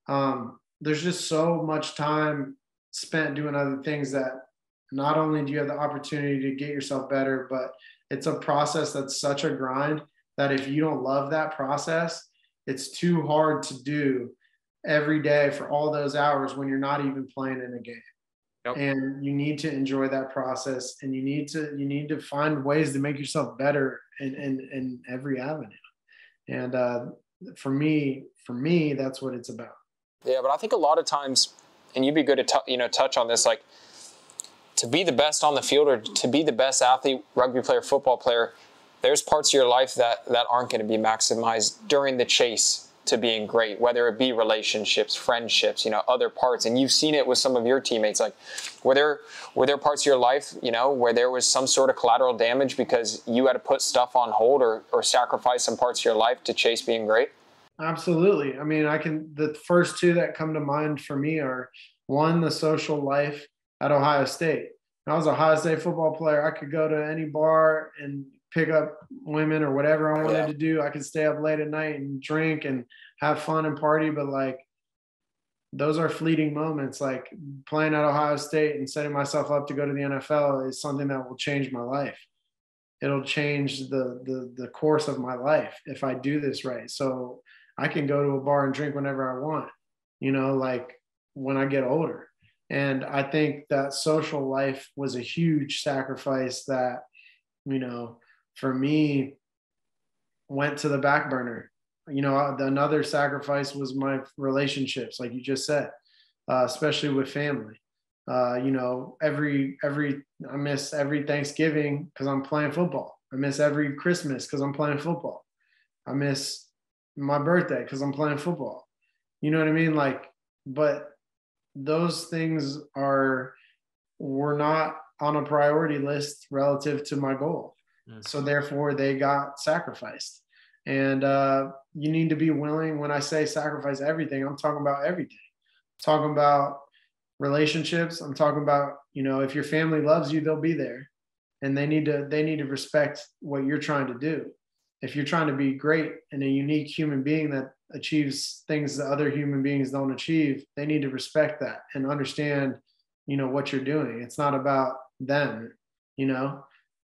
Um, there's just so much time spent doing other things that not only do you have the opportunity to get yourself better, but it's a process that's such a grind that if you don't love that process, it's too hard to do every day for all those hours when you're not even playing in a game. Yep. And you need to enjoy that process and you need to you need to find ways to make yourself better in in, in every avenue. And uh, for me, for me, that's what it's about. Yeah, but I think a lot of times, and you'd be good to t- you know touch on this. Like, to be the best on the field or to be the best athlete, rugby player, football player, there's parts of your life that, that aren't going to be maximized during the chase to being great, whether it be relationships, friendships, you know, other parts. And you've seen it with some of your teammates. Like, were there were there parts of your life, you know, where there was some sort of collateral damage because you had to put stuff on hold or or sacrifice some parts of your life to chase being great? Absolutely. I mean, I can the first two that come to mind for me are one, the social life at Ohio State. I was a Ohio State football player. I could go to any bar and pick up women or whatever I wanted yeah. to do. I could stay up late at night and drink and have fun and party, but like those are fleeting moments. Like playing at Ohio State and setting myself up to go to the NFL is something that will change my life. It'll change the the the course of my life if I do this right. So I can go to a bar and drink whenever I want, you know, like when I get older. And I think that social life was a huge sacrifice that, you know, for me went to the back burner. You know, another sacrifice was my relationships, like you just said, uh, especially with family. Uh, you know, every every I miss every Thanksgiving because I'm playing football. I miss every Christmas because I'm playing football. I miss my birthday because I'm playing football. You know what I mean? Like, but those things are were not on a priority list relative to my goal. Mm. So therefore, they got sacrificed. And uh, you need to be willing. When I say sacrifice everything, I'm talking about everything. I'm talking about relationships. I'm talking about you know if your family loves you, they'll be there, and they need to they need to respect what you're trying to do. If you're trying to be great and a unique human being that achieves things that other human beings don't achieve, they need to respect that and understand, you know, what you're doing. It's not about them, you know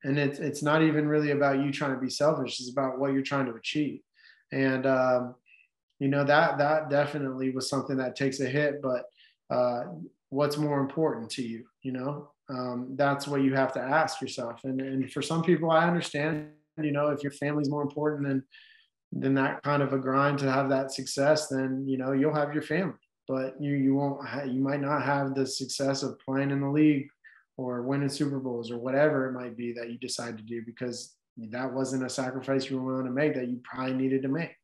and it's it's not even really about you trying to be selfish. It's about what you're trying to achieve. And um, you know that that definitely was something that takes a hit but uh, what's more important to you you know? Um, that's what you have to ask yourself. And and for some people i understand you know if your family's more important than than that kind of a grind to have that success then you know you'll have your family. But you you won't ha- you might not have the success of playing in the league or winning Super Bowls or whatever it might be that you decide to do because that wasn't a sacrifice you were willing to make that you probably needed to make.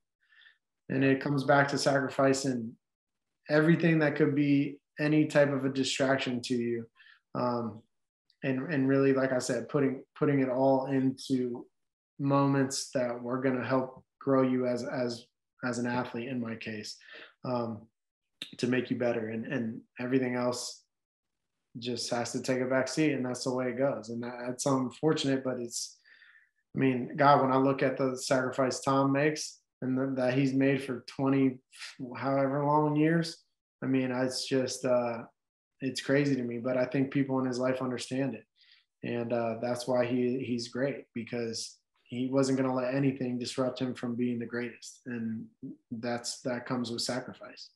And it comes back to sacrificing everything that could be any type of a distraction to you. Um, and, and really, like I said, putting, putting it all into moments that were going to help grow you as, as, as an athlete in my case, um, to make you better and, and everything else just has to take a back seat and that's the way it goes. And that's unfortunate but it's i mean god when i look at the sacrifice tom makes and the, that he's made for 20 however long years i mean it's just uh it's crazy to me but i think people in his life understand it. And uh that's why he he's great because he wasn't going to let anything disrupt him from being the greatest. And that's that comes with sacrifice.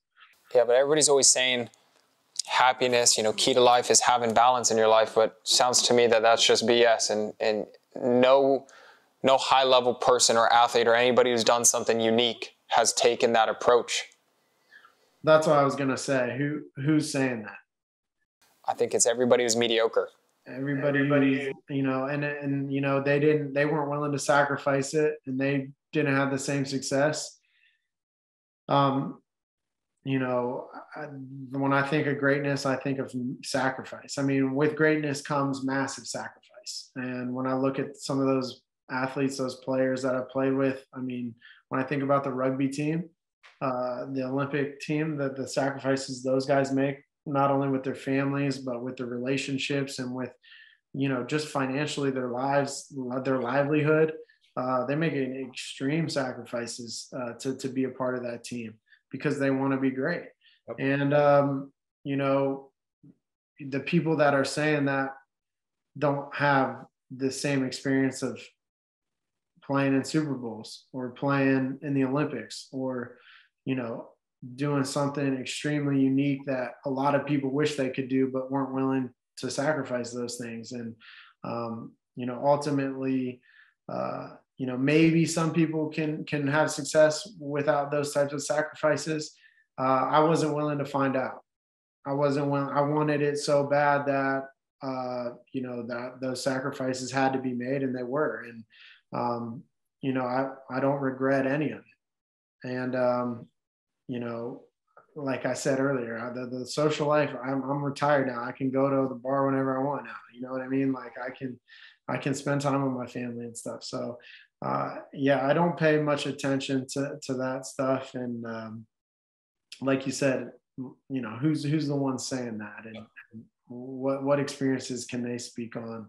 Yeah but everybody's always saying happiness, you know, key to life is having balance in your life. But sounds to me that that's just BS, and and no no high level person or athlete or anybody who's done something unique has taken that approach. That's what I was gonna say. Who who's saying that? I think it's everybody who's mediocre. Everybody, everybody, you know, and and you know they didn't they weren't willing to sacrifice it, and they didn't have the same success. Um, you know, I, when I think of greatness, I think of sacrifice. I mean, with greatness comes massive sacrifice. And when I look at some of those athletes, those players that I've played with, I mean, when I think about the rugby team, uh, the Olympic team, the, the sacrifices those guys make, not only with their families, but with their relationships and with, you know, just financially their lives, their livelihood. Uh, they make extreme sacrifices uh, to, to be a part of that team because they want to be great. And, um, you know, the people that are saying that don't have the same experience of playing in Super Bowls or playing in the Olympics or, you know, doing something extremely unique that a lot of people wish they could do, but weren't willing to sacrifice those things. And, um, you know, ultimately, uh, you know maybe some people can can have success without those types of sacrifices uh, i wasn't willing to find out i wasn't willing i wanted it so bad that uh, you know that those sacrifices had to be made, and they were. And um, you know, I I don't regret any of it. And um, you know, like I said earlier, the, the social life, I'm, I'm retired now. I can go to the bar whenever I want now. You know what I mean? Like I can, I can spend time with my family and stuff. So, uh, yeah, I don't pay much attention to, to that stuff. And, um, like you said, you know, who's, who's the one saying that and, and what, what experiences can they speak on,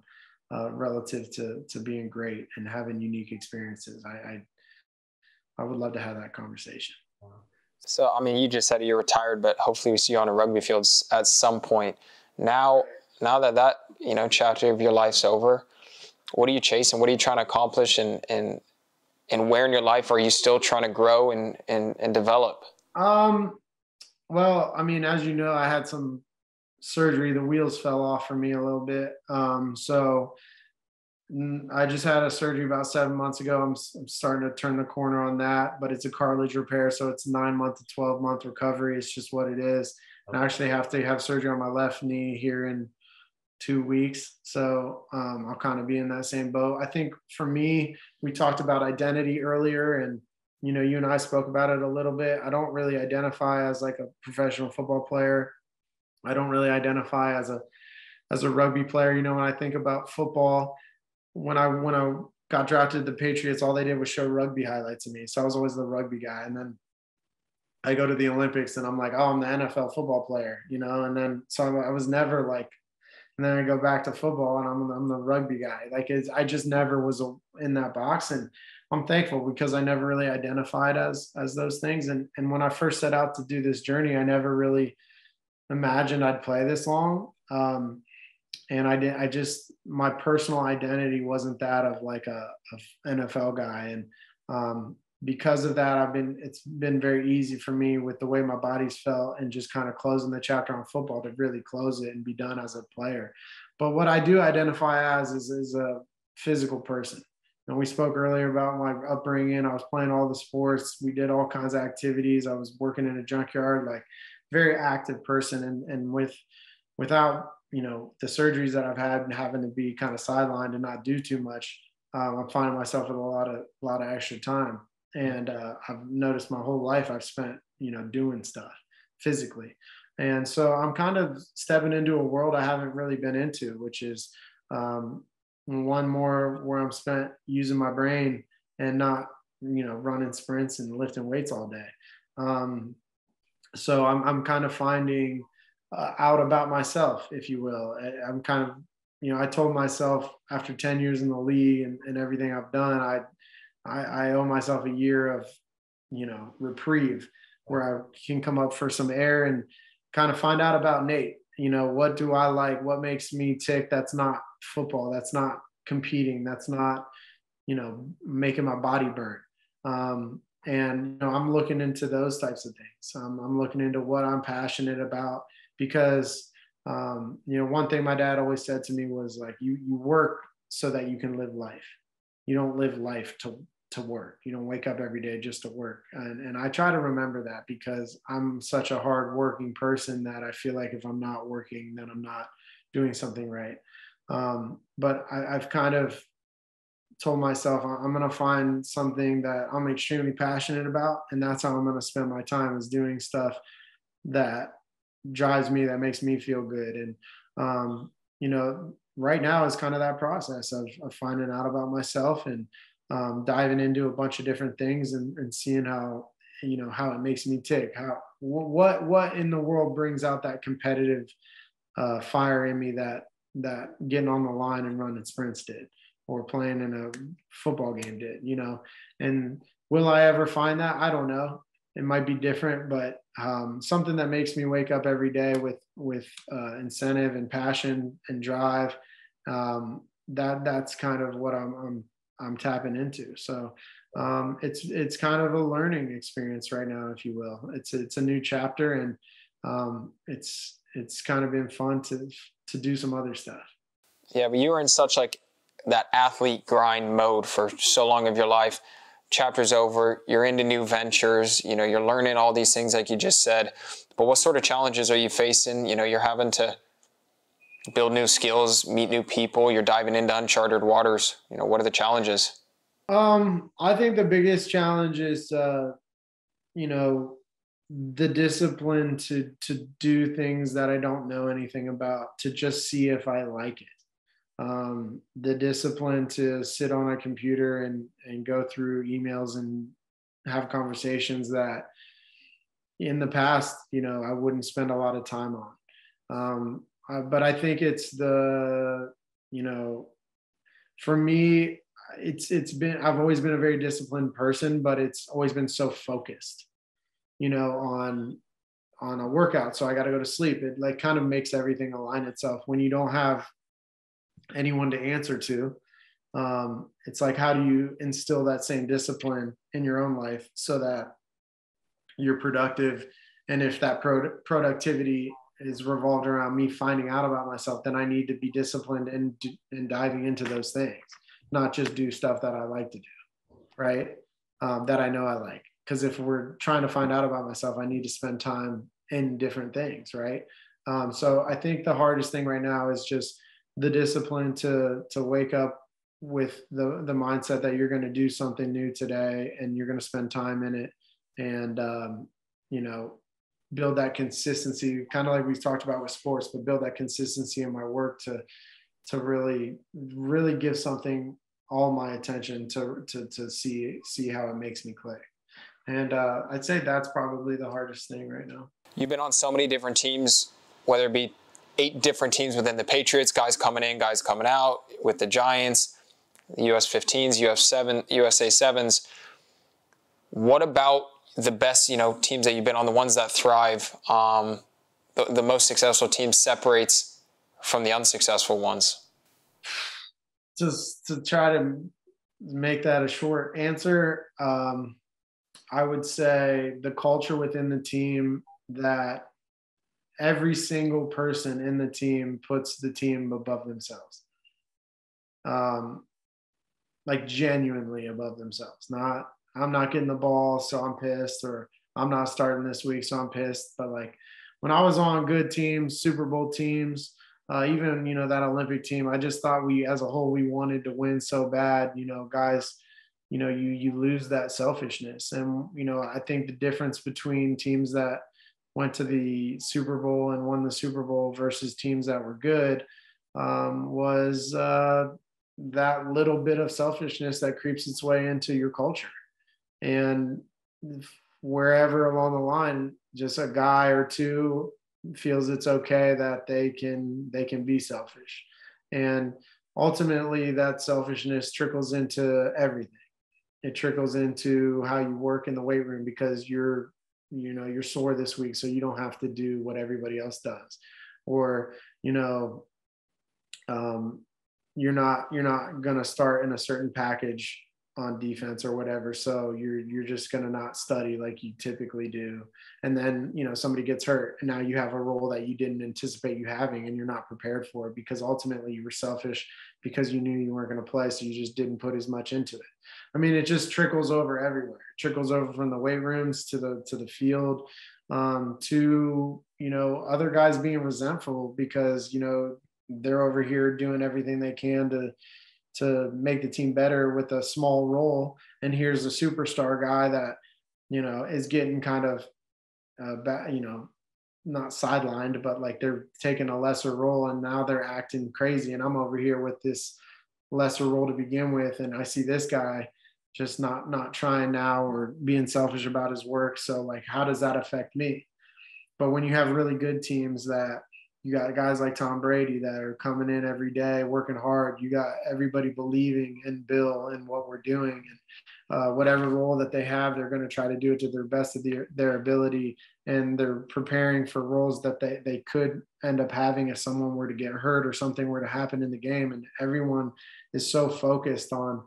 uh, relative to, to being great and having unique experiences? I, I, I would love to have that conversation. So, I mean, you just said you're retired, but hopefully we see you on a rugby field at some point. Now, now that that you know chapter of your life's over, what are you chasing? What are you trying to accomplish? And and and where in your life are you still trying to grow and and and develop? Um, well, I mean, as you know, I had some surgery. The wheels fell off for me a little bit. Um, so I just had a surgery about seven months ago. I'm, I'm, starting to turn the corner on that, but it's a cartilage repair. So it's nine month to 12 month recovery. It's just what it is. Okay. I actually have to have surgery on my left knee here in two weeks. So um, I'll kind of be in that same boat. I think for me, we talked about identity earlier and, you know, you and I spoke about it a little bit. I don't really identify as like a professional football player. I don't really identify as a, as a rugby player. You know, when I think about football, when I when I got drafted the Patriots, all they did was show rugby highlights of me. So I was always the rugby guy. And then I go to the Olympics and I'm like, oh, I'm the NFL football player, you know. And then so I was never like, and then I go back to football and I'm I'm the rugby guy. Like I just never was in that box, and I'm thankful because I never really identified as as those things. And and when I first set out to do this journey, I never really imagined I'd play this long. Um, and I did. I just my personal identity wasn't that of like a, a NFL guy, and um, because of that, I've been. It's been very easy for me with the way my body's felt, and just kind of closing the chapter on football to really close it and be done as a player. But what I do identify as is, is a physical person. And we spoke earlier about my upbringing. I was playing all the sports. We did all kinds of activities. I was working in a junkyard, like very active person. And and with without you know the surgeries that I've had and having to be kind of sidelined and not do too much, um, I'm finding myself with a lot of a lot of extra time. And uh, I've noticed my whole life I've spent you know doing stuff physically, and so I'm kind of stepping into a world I haven't really been into, which is um, one more where I'm spent using my brain and not you know running sprints and lifting weights all day. Um, so I'm I'm kind of finding uh, out about myself, if you will. I, am kind of, you know, I told myself after 10 years in the league and, and everything I've done, I, I, I owe myself a year of, you know, reprieve where I can come up for some air and kind of find out about Nate. You know, what do I like? What makes me tick? That's not football. That's not competing. That's not, you know, making my body burn. Um, and you know, I'm looking into those types of things. Um, I'm looking into what I'm passionate about because um, you know one thing my dad always said to me was like you you work so that you can live life you don't live life to to work. You don't wake up every day just to work. And, and i try to remember that because i'm such a hard working person that i feel like if i'm not working then i'm not doing something right. Um, but I, i've kind of told myself i'm going to find something that i'm extremely passionate about and that's how i'm going to spend my time is doing stuff that drives me, that makes me feel good. And, um, you know, right now is kind of that process of, of finding out about myself and um, diving into a bunch of different things and, and seeing how, you know, how it makes me tick, how, what, what in the world brings out that competitive uh, fire in me that, that getting on the line and running sprints did or playing in a football game did, you know, and will I ever find that? I don't know it might be different, but um, something that makes me wake up every day with with uh, incentive and passion and drive. Um, that that's kind of what I'm I'm, I'm tapping into. So um, it's it's kind of a learning experience right now, if you will. It's it's a new chapter, and um, it's it's kind of been fun to to do some other stuff. Yeah, but you were in such like that athlete grind mode for so long of your life chapter's over, you're into new ventures, you know, you're learning all these things like you just said. But what sort of challenges are you facing? You know, you're having to build new skills, meet new people. You're diving into uncharted waters. You know, what are the challenges? Um, I think the biggest challenge is, uh, you know, the discipline to to do things that I don't know anything about to just see if I like it. Um, the discipline to sit on a computer and and go through emails and have conversations that in the past, you know, I wouldn't spend a lot of time on. Um, uh, but I think it's the, you know, for me, it's it's been I've always been a very disciplined person, but it's always been so focused, you know, on on a workout. So I got to go to sleep. It like kind of makes everything align itself when you don't have anyone to answer to. Um, it's like how do you instill that same discipline in your own life so that you're productive and if that pro- productivity is revolved around me finding out about myself then i need to be disciplined and and diving into those things not just do stuff that i like to do right? Um, that i know i like. Because if we're trying to find out about myself i need to spend time in different things right? Um, so i think the hardest thing right now is just the discipline to to wake up with the the mindset that you're going to do something new today and you're going to spend time in it. And um, you know build that consistency kind of like we talked about with sports but build that consistency in my work to to really really give something all my attention to to to see see how it makes me click and uh, i'd say that's probably the hardest thing right now. You've been on so many different teams whether it be eight different teams within the patriots guys coming in guys coming out with the giants us 15s us 7 usa 7s what about the best, you know, teams that you've been on, the ones that thrive, um, the, the most successful team separates from the unsuccessful ones? Just to try to make that a short answer, um, I would say the culture within the team that every single person in the team puts the team above themselves. Um, like genuinely above themselves, not I'm not getting the ball, so I'm pissed, or I'm not starting this week, so I'm pissed. But like when I was on good teams, Super Bowl teams, uh, even you know that Olympic team, I just thought we, as a whole, we wanted to win so bad. You know, guys, you know, you you lose that selfishness, and you know, I think the difference between teams that went to the Super Bowl and won the Super Bowl versus teams that were good um, was uh, that little bit of selfishness that creeps its way into your culture and wherever along the line just a guy or two feels it's okay that they can they can be selfish. And ultimately that selfishness trickles into everything. It trickles into how you work in the weight room because you're you know you're sore this week so you don't have to do what everybody else does. Or you know um, you're not you're not going to start in a certain package on defense or whatever. So you're you're just going to not study like you typically do. And then you know somebody gets hurt and now you have a role that you didn't anticipate you having and you're not prepared for it because ultimately you were selfish because you knew you weren't going to play so you just didn't put as much into it. I mean it just trickles over everywhere. It trickles over from the weight rooms to the to the field um, to you know other guys being resentful because you know they're over here doing everything they can to to make the team better with a small role. And here's a superstar guy that, you know, is getting kind of, uh, you know, not sidelined, but like they're taking a lesser role and now they're acting crazy. And I'm over here with this lesser role to begin with. And I see this guy just not, not trying now or being selfish about his work. So like, how does that affect me? But when you have really good teams that you got guys like Tom Brady that are coming in every day, working hard. You got everybody believing in Bill and what we're doing, and uh, whatever role that they have, they're going to try to do it to their best of their, their ability, and they're preparing for roles that they they could end up having if someone were to get hurt or something were to happen in the game. And everyone is so focused on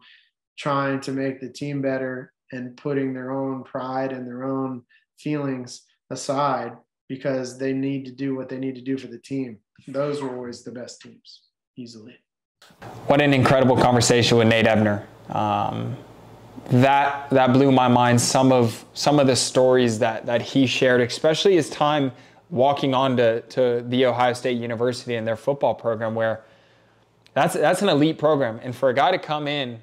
trying to make the team better and putting their own pride and their own feelings aside because they need to do what they need to do for the team. Those were always the best teams, easily. What an incredible conversation with Nate Ebner. Um, that that blew my mind. Some of some of the stories that that he shared, especially his time walking on to, to the Ohio State University and their football program where that's that's an elite program. And for a guy to come in,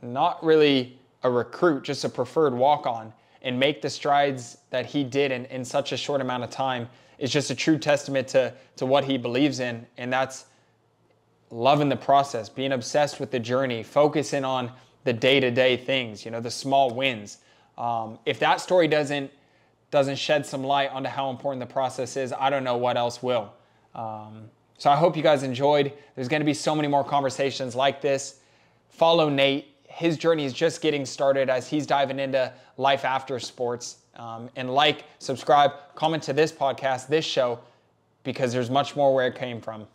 not really a recruit, just a preferred walk-on, and make the strides that he did in, in such a short amount of time is just a true testament to, to what he believes in. And that's loving the process, being obsessed with the journey, focusing on the day-to-day things, you know, the small wins. Um, if that story doesn't doesn't shed some light onto how important the process is, I don't know what else will. Um, so I hope you guys enjoyed. There's going to be so many more conversations like this. Follow Nate. His journey is just getting started as he's diving into life after sports. Um, and like, subscribe, comment to this podcast, this show, because there's much more where it came from.